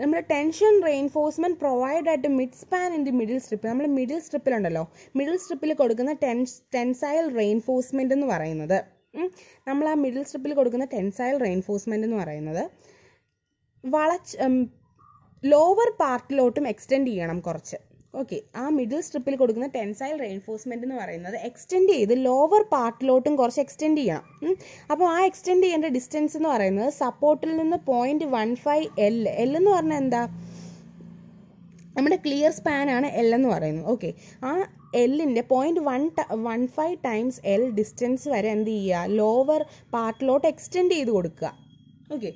നമ്മൾ ടെൻഷൻ റെയിൻഫോഴ്സ്മെന്റ് പ്രൊവൈഡ് ആയിട്ട് mid span in the middle strip നമ്മൾ മിഡിൽ സ്ട്രിപ്പിലുണ്ടല്ലോ മിഡിൽ സ്ട്രിപ്പിൽ കൊടുക്കുന്ന ടെൻസ് ടെൻസൈൽ റെയിൻഫോഴ്സ്മെന്റ് എന്ന് പറയുന്നത്. നമ്മൾ ആ മിഡിൽ സ്ട്രിപ്പിൽ കൊടുക്കുന്ന ടെൻസൈൽ റെയിൻഫോഴ്സ്മെന്റ് എന്ന് പറയുന്നത് വളച്ച് ലോവർ പാർട്ടിലോട്ടും എക്സ്റ്റെൻഡ് ചെയ്യണം കുറച്ച്. ഓക്കെ ആ മിഡിൽ സ്ട്രിപ്പിൽ കൊടുക്കുന്ന ടെൻസൈൽ റെയിൻഫോഴ്സ്മെന്റ് എന്ന് പറയുന്നത് എക്സ്റ്റെൻഡ് ചെയ്ത് ലോവർ പാർട്ടിലോട്ടും കുറച്ച് എക്സ്റ്റെൻഡ് ചെയ്യണം. അപ്പോൾ ആ എക്സ്റ്റെൻഡ് ചെയ്യേണ്ട ഡിസ്റ്റൻസ് എന്ന് പറയുന്നത് സപ്പോർട്ടിൽ നിന്ന് point one five L L എന്ന് പറഞ്ഞാൽ എന്താ? നമ്മുടെ ക്ലിയർ സ്പാൻ ആണ് എൽ എന്ന് പറയുന്നത്. ഓക്കെ ആ എല്ലിന്റെ point one one five times L distance വരെ എന്ത് ചെയ്യുക? ലോവർ പാർട്ടിലോട്ട് എക്സ്റ്റെൻഡ് ചെയ്ത് കൊടുക്കുക. ഓക്കെ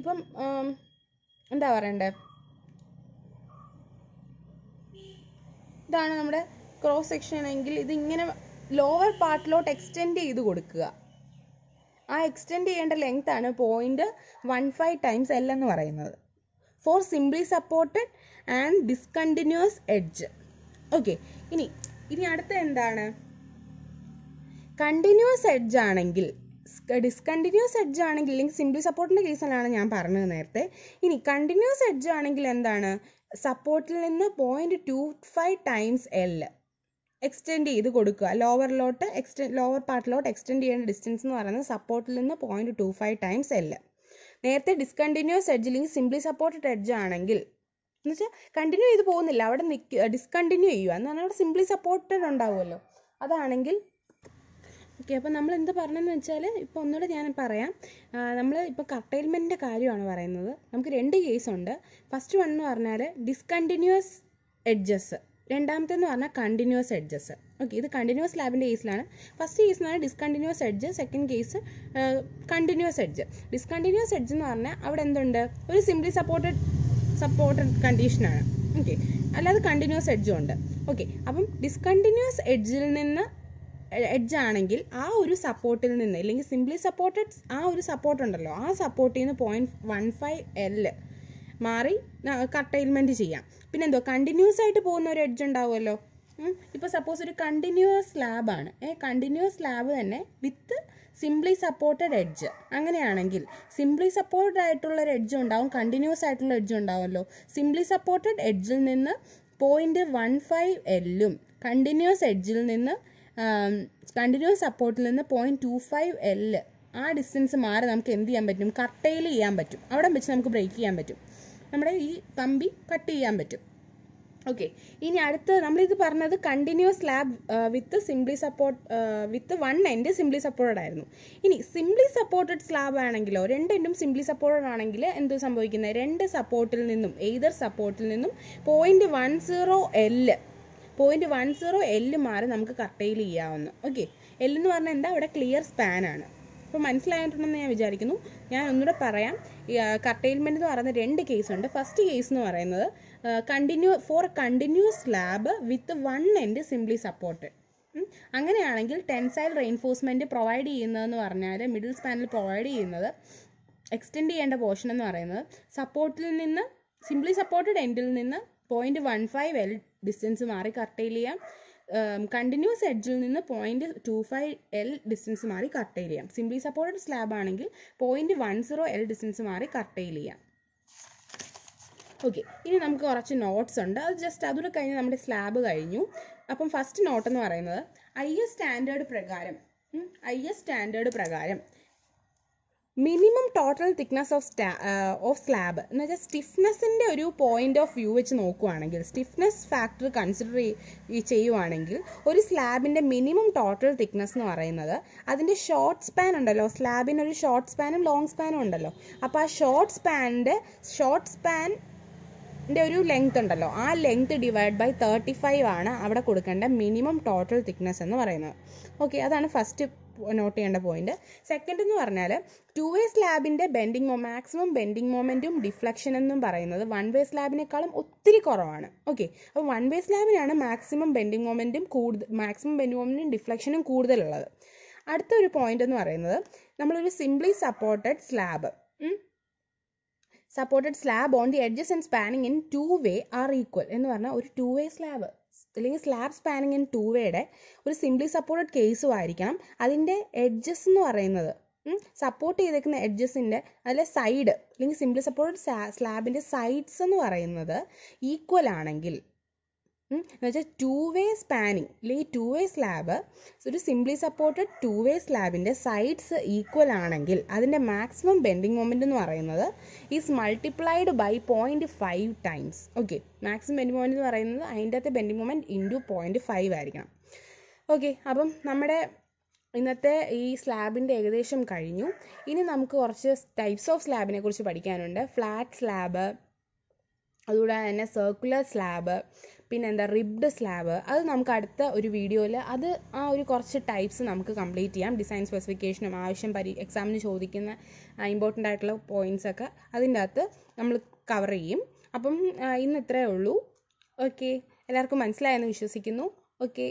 ഇപ്പം എന്താ പറയണ്ടേ? ഇതാണ് നമ്മുടെ ക്രോസ് സെക്ഷൻ എങ്കിൽ ഇങ്ങനെ ലോവർ പാർട്ടിലോട്ട് എക്സ്റ്റെൻഡ് ചെയ്ത് കൊടുക്കുക. ആ എക്സ്റ്റെൻഡ് ചെയ്യേണ്ട ലെങ്ത് ആണ് point one five times L എന്ന് പറയുന്നത്. For simply supported and discontinuous edge okay ഇനി ഇനി അടുത്ത എന്താണ്? കണ്ടിന്യൂസ് എഡ്ജ് ആണെങ്കിൽ ഡിസ്കണ്ടിന്യൂസ് എഡ്ജ് ആണെങ്കിൽ അല്ലെങ്കിൽ സിംപ്ലി സപ്പോർട്ടിന്റെ കേസിലാണ് ഞാൻ പറഞ്ഞത് നേരത്തെ. ഇനി കണ്ടിന്യൂസ് എഡ്ജ് ആണെങ്കിൽ എന്താണ്? സപ്പോർട്ടിൽ നിന്ന് point two five times L extend ചെയ്ത് കൊടുക്കുക. ലോവറിലോട്ട് എക്സ്റ്റെ ലോവർ പാർട്ടിലോട്ട് എക്സ്റ്റെൻഡ് ചെയ്യേണ്ട ഡിസ്റ്റൻസ് എന്ന് പറയുന്നത് സപ്പോർട്ടിൽ നിന്ന് point two five times L നേരത്തെ ഡിസ്കണ്ടിന്യൂസ് എഡ്ജ് അല്ലെങ്കിൽ സിംപ്ലി സപ്പോർട്ടഡ് എഡ്ജ് ആണെങ്കിൽ എന്ന് വെച്ചാൽ കണ്ടിന്യൂ ചെയ്ത് പോകുന്നില്ല. അവിടെ നിൽക്കുക ഡിസ്കണ്ടിന്യൂ ചെയ്യുക. എന്ന് പറഞ്ഞാൽ അവിടെ സിംപ്ലി സപ്പോർട്ടഡ് ഉണ്ടാവുമല്ലോ. അതാണെങ്കിൽ ഓക്കെ അപ്പോൾ നമ്മൾ എന്ത് പറഞ്ഞതെന്ന് വെച്ചാൽ ഇപ്പോൾ ഒന്നുകൂടെ ഞാൻ പറയാം. നമ്മൾ ഇപ്പോൾ കർട്ടൈൽമെന്റിന്റെ കാര്യമാണ് പറയുന്നത്. നമുക്ക് രണ്ട് കേസ് ഉണ്ട്. ഫസ്റ്റ് വൺ എന്ന് പറഞ്ഞാൽ ഡിസ്കണ്ടിന്യൂസ് എഡ്ജസ് രണ്ടാമത്തെ എന്ന് പറഞ്ഞാൽ കണ്ടിന്യൂസ് എഡ്ജസ് ഓക്കെ ഇത് കണ്ടിന്യൂസ് ലാബിന്റെ കേസിലാണ് ഫസ്റ്റ് കേസ് എന്ന് പറഞ്ഞാൽ discontinuous edge second case continuous edge discontinuous edge എന്ന് പറഞ്ഞാൽ അവിടെ എന്തുണ്ട്? ഒരു സിംപ്ലി സപ്പോർട്ടഡ് സപ്പോർട്ടഡ് കണ്ടീഷനാണ് ഓക്കെ അല്ലാതെ കണ്ടിന്യൂസ് എഡ്ജും ഉണ്ട്. ഓക്കെ അപ്പം ഡിസ്കണ്ടിന്യൂസ് എഡ്ജിൽ നിന്ന് എഡ്ജ് ആണെങ്കിൽ ആ ഒരു സപ്പോർട്ടിൽ നിന്ന് അല്ലെങ്കിൽ സിംപ്ലി സപ്പോർട്ടഡ് ആ ഒരു സപ്പോർട്ട് ഉണ്ടല്ലോ ആ സപ്പോർട്ടിൽ നിന്ന് പോയിന്റ് വൺ ഫൈവ് എൽ മാറി കട്ടൈൽമെന്റ് ചെയ്യാം. പിന്നെ എന്തോ കണ്ടിന്യൂസ് ആയിട്ട് പോകുന്ന ഒരു എഡ്ജ് ഉണ്ടാവുമല്ലോ. ഇപ്പോൾ സപ്പോസ് ഒരു കണ്ടിന്യൂസ് സ്ലാബാണ് ഏ കണ്ടിന്യൂസ് സ്ലാബ് തന്നെ വിത്ത് സിംപ്ലി സപ്പോർട്ടഡ് എഡ്ജ് അങ്ങനെയാണെങ്കിൽ സിംപ്ലി സപ്പോർട്ടഡ് ആയിട്ടുള്ള ഒരു എഡ്ജ് ഉണ്ടാവും കണ്ടിന്യൂസ് ആയിട്ടുള്ള എഡ്ജ് ഉണ്ടാവുമല്ലോ. സിംപ്ലി സപ്പോർട്ടഡ് എഡ്ജിൽ നിന്ന് പോയിന്റ് വൺ ഫൈവ് എല്ലും കണ്ടിന്യൂസ് എഡ്ജിൽ നിന്ന് കണ്ടിന്യൂസ് സപ്പോർട്ടിൽ നിന്ന് പോയിന്റ് ടു ഫൈവ് എൽ ആ ഡിസ്റ്റൻസ് മാറി നമുക്ക് എന്ത് ചെയ്യാൻ പറ്റും? കട്ടയിൽ ചെയ്യാൻ പറ്റും. അവിടെ വെച്ച് നമുക്ക് ബ്രേക്ക് ചെയ്യാൻ പറ്റും. നമ്മുടെ ഈ തമ്പി കട്ട് ചെയ്യാൻ പറ്റും. ഓക്കെ ഇനി അടുത്ത് നമ്മളിത് പറഞ്ഞത് continuous slab with simply support with one end simply supported ആയിരുന്നു. ഇനി സിംപ്ലി സപ്പോർട്ടഡ് സ്ലാബ് ആണെങ്കിലോ രണ്ട് എൻഡും സിംപ്ലി സപ്പോർട്ടഡ് ആണെങ്കിൽ എന്ത് സംഭവിക്കുന്നത്? രണ്ട് സപ്പോർട്ടിൽ നിന്നും എയ്തർ സപ്പോർട്ടിൽ നിന്നും point one zero L point one zero L മാറി നമുക്ക് കർട്ടയിൽ ചെയ്യാവുന്ന. ഓക്കെ എല്ലെന്ന് പറഞ്ഞാൽ എന്താ? അവിടെ ക്ലിയർ സ്പാൻ ആണ്. അപ്പോൾ മനസ്സിലായിട്ടുണ്ടെന്ന് ഞാൻ വിചാരിക്കുന്നു. ഞാൻ ഒന്നുകൂടെ പറയാം. കർട്ടെയിൽമെന്റ് എന്ന് പറയുന്ന രണ്ട് കേസ് ഉണ്ട്. ഫസ്റ്റ് കേസ് എന്ന് പറയുന്നത് continue for continuous slab with one end simply support അങ്ങനെയാണെങ്കിൽ ടെൻസൈൽ റെയിൻഫോഴ്സ്മെന്റ് പ്രൊവൈഡ് ചെയ്യുന്നതെന്ന് പറഞ്ഞാൽ മിഡിൽ സ്പാനിൽ പ്രൊവൈഡ് ചെയ്യുന്നത് എക്സ്റ്റെൻഡ് ചെയ്യേണ്ട പോർഷൻ എന്ന് പറയുന്നത് സപ്പോർട്ടിൽ നിന്ന് സിംപ്ലി സപ്പോർട്ടഡ് എൻഡിൽ നിന്ന് point one five L distance മാറി കർട്ടൈൽ ചെയ്യാം. കണ്ടിന്യൂസ് എഡ്ജിൽ നിന്ന് point two five L distance മാറി കർട്ടൈൽ ചെയ്യാം. സിംപ്ലി സപ്പോർട്ടഡ് സ്ലാബ് ആണെങ്കിൽ point one zero L distance മാറി കർട്ടൈൽ ചെയ്യാം. ഓക്കെ ഇനി നമുക്ക് കുറച്ച് നോട്ട്സ് ഉണ്ട്. അത് ജസ്റ്റ് അതുകൂടെ കഴിഞ്ഞ് നമ്മുടെ സ്ലാബ് കഴിഞ്ഞു. അപ്പം ഫസ്റ്റ് നോട്ട് എന്ന് പറയുന്നത് ഐ എസ് സ്റ്റാൻഡേർഡ് പ്രകാരം ഐ എസ് സ്റ്റാൻഡേർഡ് പ്രകാരം മിനിമം ടോട്ടൽ തിക്നെസ് ഓഫ് സ്റ്റാ ഓഫ് സ്ലാബ്. എന്ന് വെച്ചാൽ സ്റ്റിഫ്നെസ്സിന്റെ ഒരു പോയിന്റ് ഓഫ് വ്യൂ വെച്ച് നോക്കുവാണെങ്കിൽ സ്റ്റിഫ്നെസ് ഫാക്ടർ കൺസിഡർ ചെയ്യുവാണെങ്കിൽ ഒരു സ്ലാബിന്റെ മിനിമം ടോട്ടൽ തിക്നെസ് എന്ന് പറയുന്നത് അതിന്റെ ഷോർട്ട് സ്പാൻ ഉണ്ടല്ലോ. സ്ലാബിന് ഒരു ഷോർട്ട് സ്പാനും ലോങ് സ്പാനും ഉണ്ടല്ലോ. അപ്പോൾ ആ ഷോർട്ട് സ്പാനിന്റെ ഷോർട്ട് സ്പാൻ ന്റെ ഒരു ലെങ്ത് ഉണ്ടല്ലോ. ആ length divide by thirty five ആണ് അവിടെ കൊടുക്കേണ്ട മിനിമം ടോട്ടൽ തിക്നെസ് എന്ന് പറയുന്നത്. ഓക്കെ അതാണ് ഫസ്റ്റ് നോട്ട് ചെയ്യേണ്ട പോയിന്റ് സെക്കൻഡ് എന്ന് പറഞ്ഞാൽ ടു വേ സ്ലാബിന്റെ ബെൻഡിങ് മാക്സിമം ബെൻഡിങ് മൊമെന്റും ഡിഫ്ലക്ഷൻ എന്നും പറയുന്നത് വൺ വേ സ്ലാബിനേക്കാളും ഒത്തിരി കുറവാണ്. ഓക്കെ അപ്പോൾ വൺ വേ സ്ലാബിനാണ് മാക്സിമം ബെൻഡിങ് മൊമെന്റും കൂടുതൽ മാക്സിമം ബെൻഡിങ് മൊമെന്റും ഡിഫ്ലക്ഷനും കൂടുതലുള്ളത്. അടുത്തൊരു പോയിന്റ് എന്ന് പറയുന്നത് നമ്മളൊരു simply supported slab supported slab on the edges and spanning in two way are equal എന്ന് പറഞ്ഞാൽ ഒരു ടു വേ സ്ലാബ് അല്ലെങ്കിൽ സ്ലാബ് സ്പാനിങ് ഇൻ ടു വേയുടെ ഒരു സിംപ്ലി സപ്പോർട്ടഡ് കേസും ആയിരിക്കണം. അതിന്റെ എഡ്ജസ് എന്ന് പറയുന്നത് സപ്പോർട്ട് ചെയ്തേക്കുന്ന എഡ്ജസിന്റെ അതിലെ സൈഡ് അല്ലെങ്കിൽ സിംപ്ലി സപ്പോർട്ടഡ് സ്ലാബിന്റെ സൈഡ്സ് എന്ന് പറയുന്നത് ഈക്വൽ ആണെങ്കിൽ എന്ന് വെച്ചാൽ ടു വേ സ്പാനിങ് അല്ലെങ്കിൽ ടു വേ സ്ലാബ് ഒരു സിംപ്ലി സപ്പോർട്ടഡ് ടു വേ സ്ലാബിന്റെ സൈഡ്സ് ഈക്വൽ ആണെങ്കിൽ അതിന്റെ മാക്സിമം ബെൻഡിങ് മൊമെന്റ് എന്ന് പറയുന്നത് is multiplied by point five times okay maximum bending moment എന്ന് പറയുന്നത് അതിന്റെ അകത്തെ bending moment into point five ആയിരിക്കണം. ഓക്കെ അപ്പം നമ്മുടെ ഇന്നത്തെ ഈ സ്ലാബിന്റെ ഏകദേശം കഴിഞ്ഞു. ഇനി നമുക്ക് കുറച്ച് ടൈപ്സ് ഓഫ് സ്ലാബിനെ കുറിച്ച് പഠിക്കാനുണ്ട്. ഫ്ലാറ്റ് സ്ലാബ് അതുകൂടാതെ തന്നെ സർക്കുലർ സ്ലാബ് പിന്നെ എന്താ റിബ്ഡ് സ്ലാബ് അത് നമുക്ക് അടുത്ത ഒരു വീഡിയോയിൽ അത് ആ ഒരു കുറച്ച് ടൈപ്സ് നമുക്ക് കംപ്ലീറ്റ് ചെയ്യാം. ഡിസൈൻ സ്പെസിഫിക്കേഷനും ആവശ്യം പരി എക്സാമിന് ചോദിക്കുന്ന ഇമ്പോർട്ടന്റ് ആയിട്ടുള്ള പോയിന്റ്സ് ഒക്കെ അതിന്റെ അകത്ത് നമ്മൾ കവർ ചെയ്യും. അപ്പം ഇന്ന് ഇത്രയേ ഉള്ളൂ. ഓക്കെ എല്ലാവർക്കും മനസ്സിലായെന്ന് വിശ്വസിക്കുന്നു. ഓക്കെ